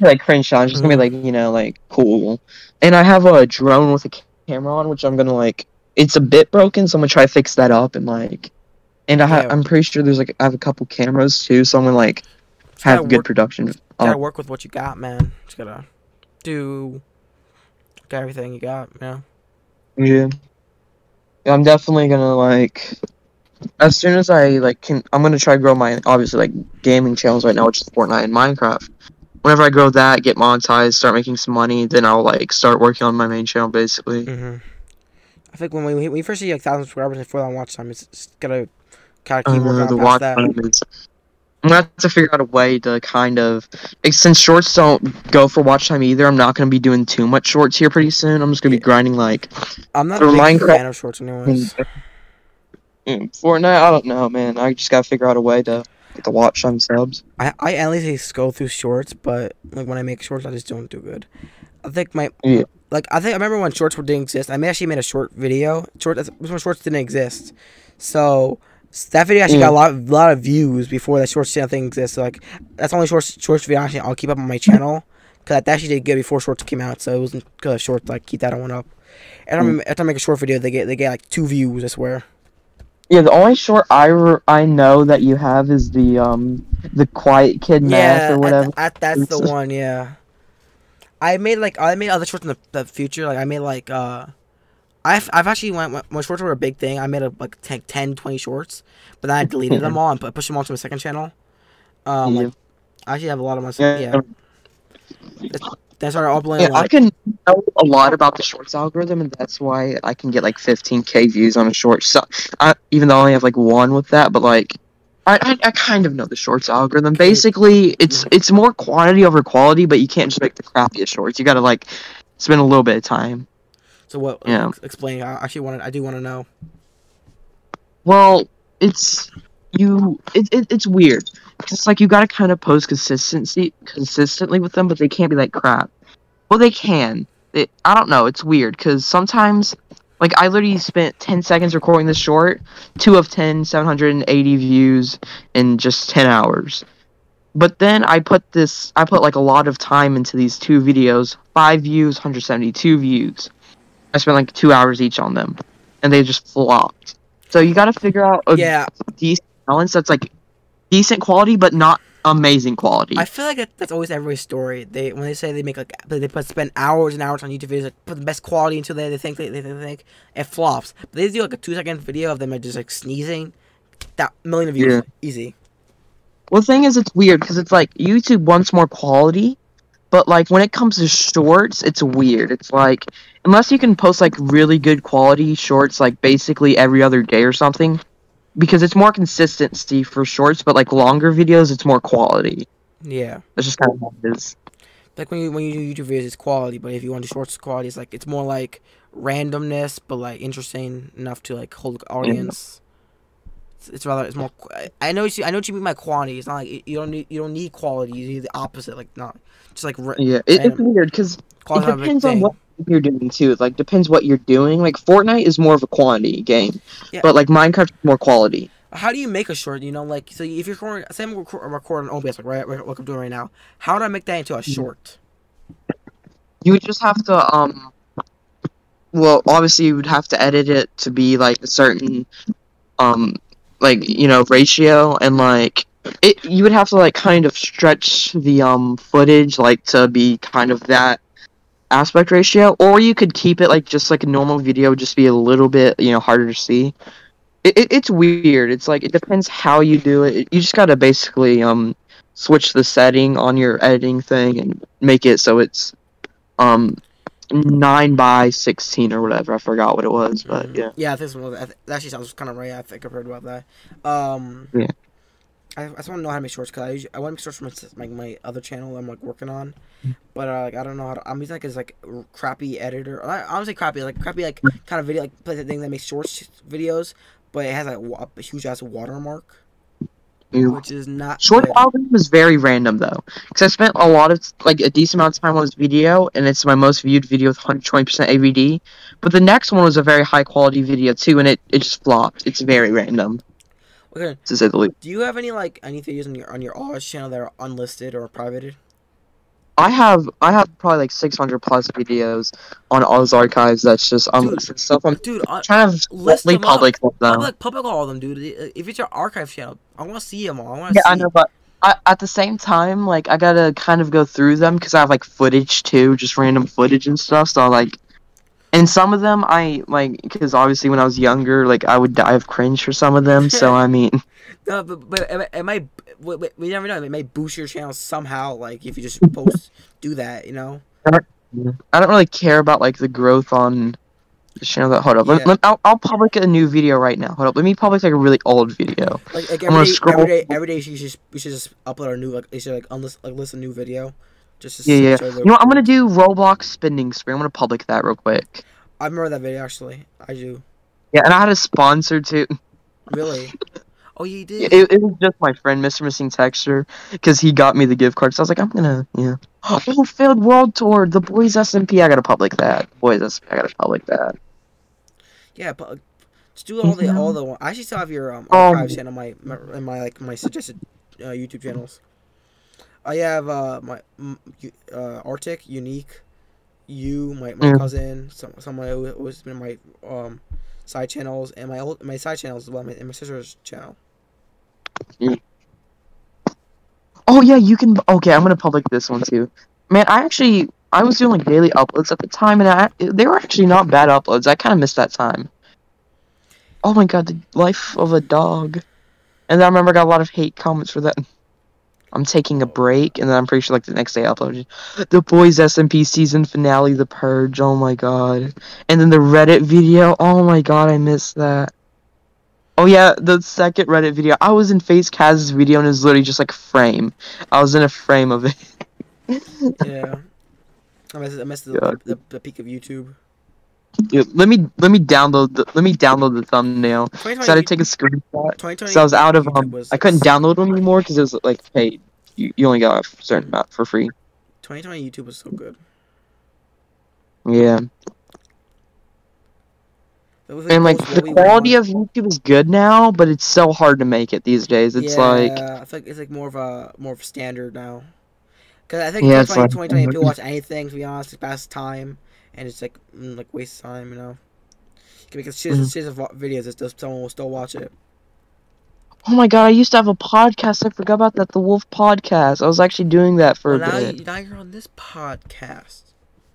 Like cringe challenge. It's gonna be like you know like cool. And I have a drone with a camera on, which I'm gonna like. It's a bit broken, so I'm gonna try to fix that up and like. And I ha-
Yeah.
I'm pretty sure there's like I have a couple cameras too, so I'm gonna like
Just
have good
work,
production.
gotta
Um,
work with what you got, man. Just gotta do got everything you got,
yeah. Yeah, I'm definitely gonna like. As soon as I like can, I'm gonna try to grow my obviously like gaming channels right now, which is Fortnite and Minecraft. Whenever I grow that, get monetized, start making some money, then I'll like start working on my main channel basically.
hmm I think when we when you first see like thousand subscribers and four thousand watch time, it's, it's gotta kind of keep
Uh,
working
the
on
watch
past that.
time is. I'm gonna have to figure out a way to kind of, since shorts don't go for watch time either. I'm not gonna be doing too much shorts here pretty soon. I'm just gonna be grinding like,
I'm not a big
Minecraft-
fan of shorts, anyways.
Fortnite, I don't know, man. I just gotta figure out a way to get the watch time subs.
I I at least go through shorts, but like when I make shorts, I just don't do good. I think my
Yeah.
like I think I remember when shorts were didn't exist. I may actually made a short video. Short that's when shorts didn't exist, so that video actually got a lot lot of views before that shorts channel thing exists. So like that's the only shorts shorts video actually I'll keep up on my channel because that actually did good before shorts came out. So it wasn't of shorts like keep that one up. Mm. Every time, every time I make a short video, they get they get like two views. I swear.
Yeah, the only short I, I know that you have is the um the Quiet Kid math or whatever.
That, that's the one. Yeah. I made like I made other shorts in the, the future. Like I made like uh, I've I've actually went when- when shorts were a big thing. I made a, like 10, 10 20 shorts, but then I deleted them all and put, pushed them onto my second channel. Um,
Yeah.
like, I actually have a lot of my
Yeah.
yeah. I started uploading.
Yeah, I can know a lot about the shorts algorithm, and that's why I can get like 15k views on a short. So, I, even though I only have like one with that, but like, I, I, I kind of know the shorts algorithm. Basically, it's mm. it's more quantity over quality, but you can't just make the crappiest shorts. You got to like spend a little bit of time.
so what?
Uh, yeah.
ex- Explain. I actually wanted. I do want to know.
Well, it's you. It, it it's weird. It's like you got to kind of post consistency consistently with them, but they can't be like crap. Well, they can. It, I don't know. It's weird because sometimes, like, I literally spent 10 seconds recording this short, two of 10, 780 views in just 10 hours. But then I put this, I put like a lot of time into these two videos, five views, 172 views. I spent like two hours each on them, and they just flopped. So you got to figure out a
Yeah,
decent balance that's like decent quality, but not amazing quality.
I feel like that, that's always everybody's story. They when they say they make like they put spend hours and hours on YouTube videos, like put the best quality into they they think they, they, they think it flops. But they do like a two second video of them like, just like sneezing, that million of views
Yeah.
easy.
Well, the thing is, it's weird because it's like YouTube wants more quality, but like when it comes to shorts, it's weird. It's like unless you can post like really good quality shorts, like basically every other day or something, because it's more consistency for shorts, but like longer videos, it's more quality.
Yeah,
That's just kind of how it is.
like when you when you do YouTube videos, it's quality. But if you want to shorts quality, it's like it's more like randomness, but like interesting enough to like hold the audience. It's, it's rather it's more. I- know you I know what you mean by quantity. It's not like you- don't need you don't need quality. You need the opposite. Like not just like
Yeah, it, it's weird because it
quality's not a big
depends on what you're doing too. Like depends what you're doing. Like Fortnite is more of a quantity game,
Yeah.
but like Minecraft is more quality.
How do you make a short? You know, like so if you're recording, say I'm record, recording OBS, like right, like I'm doing right now. How do I make that into a short?
You would just have to um. Well, obviously you would have to edit it to be like a certain, um, like you know ratio and like it. You would have to like kind of stretch the um footage like to be kind of that aspect ratio, or you could keep it like just like a normal video, just be a little bit you know harder to see. It, it it's weird. It's like it depends how you do it. You just gotta basically um switch the setting on your editing thing and make it so it's um nine by sixteen or whatever. I forgot what it was, but
Mhm.
yeah.
Yeah, this one I th- that actually sounds kind of right. I think I've heard about that. Um,
Yeah.
I, I just want to know how to make shorts because I, usually- I want to make shorts for my, my my other channel I'm like working on,
Mm.
but uh, like I don't know how to. I'm using like this like crappy editor. I, say crappy, like crappy like kind of video like play the thing that makes shorts videos, but it has like a huge ass watermark, which is not
Short
good.
is very random though, because I spent a lot of like a decent amount of time on this video, and it's my most viewed video with 120 percent AVD. But the next one was a very high quality video too, and it, it just flopped. It's very random
Okay,
to say the least.
do you have any like any videos on your on your Auz channel that are unlisted or privated?
I have I have probably like 600 plus videos on Auz archives. That's just unlisted stuff. I'm
Dude,
trying to
list them up.
public with them.
public public all of them, dude. If it's your archive channel, I want to see them all. I
Yeah,
see.
I know, but I, at the same time, like I gotta kind of go through them because I have like footage too, just random footage and stuff. So like, and some of them I like because obviously when I was younger, like I would die of cringe for some of them. so I mean,
No, but, but it, it might. We, we- we never know. It may boost your channel somehow. Like if you just post, do that. You know.
I don't really care about like the growth on the channel. That hold up, let,
Yeah.
let, I'll, I'll public a new video right now. Hold up, let me public like a really old video.
Like like
I'm gonna
every day,
scroll-
every day, every day, you should just we should just upload a new like you should like unlist like list a new video. Just to
Yeah, yeah. You know, what? I'm gonna do Roblox spending spree. I'm gonna public that real quick.
I remember that video actually. I do.
Yeah, and I had a sponsor too.
Really? Oh, you did.
It, it was just my friend, Mr. Missing Texture, because he got me the gift card. So I was like, I'm gonna, yeah. Oh, failed world tour. The boys SMP. I gotta public that. Boys SMP. I gotta public that.
Yeah, but just do all the all the. I actually still have your um,
Um,
archives channel, my my in my like my suggested uh, YouTube channels. I have uh my uh Arctic, Unique, you, my my
Mm.
cousin, some someone who has been my um side channels and my old my side channels as well, my, and my sister's channel.
Oh yeah, you can. Okay, I'm gonna public this one too. Man, I actually I was doing like daily uploads at the time, and I, they were actually not bad uploads. I kind of missed that time. Oh my god, the life of a dog. And then I remember I got a lot of hate comments for that. I'm taking a break, and then I'm pretty sure like the next day I uploaded the boys SMP season finale, The Purge. Oh my god! And then the Reddit video. Oh my god, I missed that. Oh yeah, the second Reddit video. I was in FaZe Kaz's video, and it was literally just like frame. I was in a frame of it.
Yeah. I missed, I missed the,
God.
the, the peak of YouTube.
Yeah, let me let me download the let me download the thumbnail. So I had to take a screenshot. So I was out of um.
was
I couldn't download them anymore because it was like paid. You, you only got a certain amount for free.
2020 YouTube was so good.
Yeah,
was
and like the quality of YouTube is good now, but it's so hard to make it these days. It's
yeah,
like
I like it's like more of a more of a standard now. Cause I think
Yeah,
yeah, 2020,
like-
2020 people watch anything to be honest, it's past time, and it's like mm, like waste time, you know. You can make a shit,
Mhm.
shit of videos that still someone will still watch it.
oh my god, I used to have a podcast. I forgot about that. The Wolf Podcast. I was actually doing that for
Well,
a
now,
bit.
now you're on this podcast.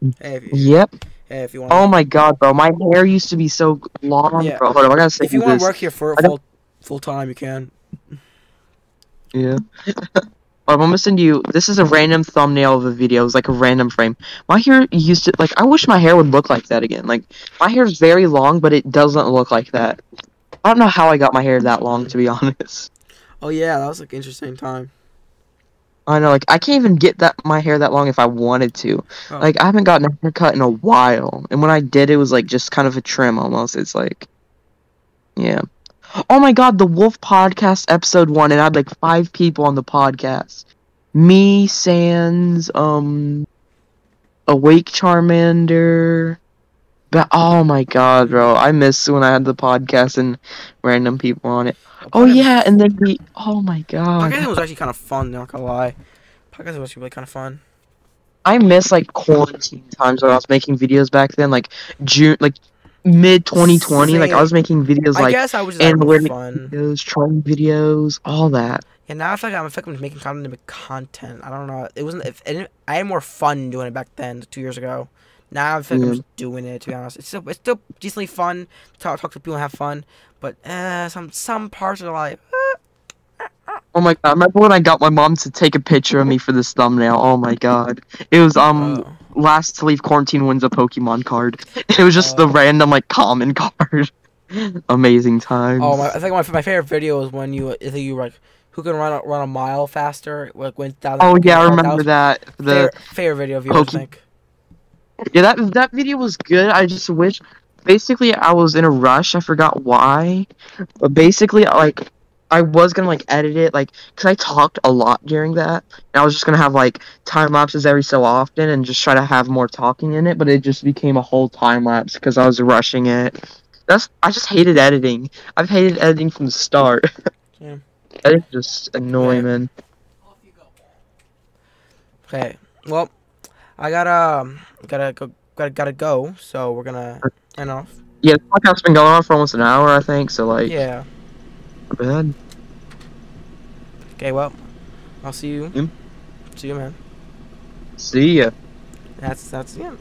Mm.
Hey, if you,
Yep.
hey, if you want,
Oh my god, bro, my hair used to be so long,
Yeah.
bro. Hold on, I gotta say
if you want to work here for full full time, you can.
Yeah. I'm gonna send you. This is a random thumbnail of a video. It's like a random frame. My hair used to like. I wish my hair would look like that again. Like my hair is very long, but it doesn't look like that. I don't know how I got my hair that long, to be honest.
Oh yeah, that was like interesting time.
I know, like I can't even get that my hair that long if I wanted to.
Oh.
Like I haven't gotten a haircut in a while, and when I did, it was like just kind of a trim almost. It's like, yeah. Oh my god, the Wolf Podcast episode one, and I had like five people on the podcast. Me, Sans, um, Awake Charmander. But oh my god, bro, I miss when I had the podcast and random people on it. Oh yeah, and then we. Oh my god.
Podcasting was actually kind of fun. Not gonna lie, podcasting was actually really kind of fun.
I miss like quarantine times when I was making videos back then, like June, like mid 2020. Like I was making videos
I
like
guess I was just
and learning
fun.
videos, trying videos, all that.
Yeah, now I feel like I'm, I feel like I'm making content to make content. I don't know. It wasn't. If, it I had more fun doing it back then, two years ago. Now I feel like I'm just doing it. To be honest, it's still it's still decently fun to talk, talk to people and have fun. But uh, some some parts are like,
Oh my god! I remember when I got my mom to take a picture of me for this thumbnail. Oh my god! It was um
oh.
Last to leave quarantine wins a Pokemon card. It was just the
Oh.
random like common card. Amazing times.
Oh, my, I think my, my favorite video was when you I think you were like, who can run a, run a mile faster? Like went down.
Oh yeah, I remember that. The
favorite, favorite video of yours, I
Poke-
think.
Yeah, that that video was good. I just wish. Basically, I was in a rush. I forgot why, but basically, like, I was gonna like edit it, like, cause I talked a lot during that, and I was just gonna have like time lapses every so often, and just try to have more talking in it. But it just became a whole time lapse because I was rushing it. That's I just hated editing. I've hated editing from the start.
Yeah.
Editing just annoying,
Yeah.
man.
Okay. Well, I gotta um, gotta go gotta gotta go. So we're gonna end off.
Yeah, the podcast's been going on for almost an hour, I think. So like,
Yeah.
Not bad.
Okay. Well, I'll see you.
Yep.
See you, man.
See ya.
That's that's yeah.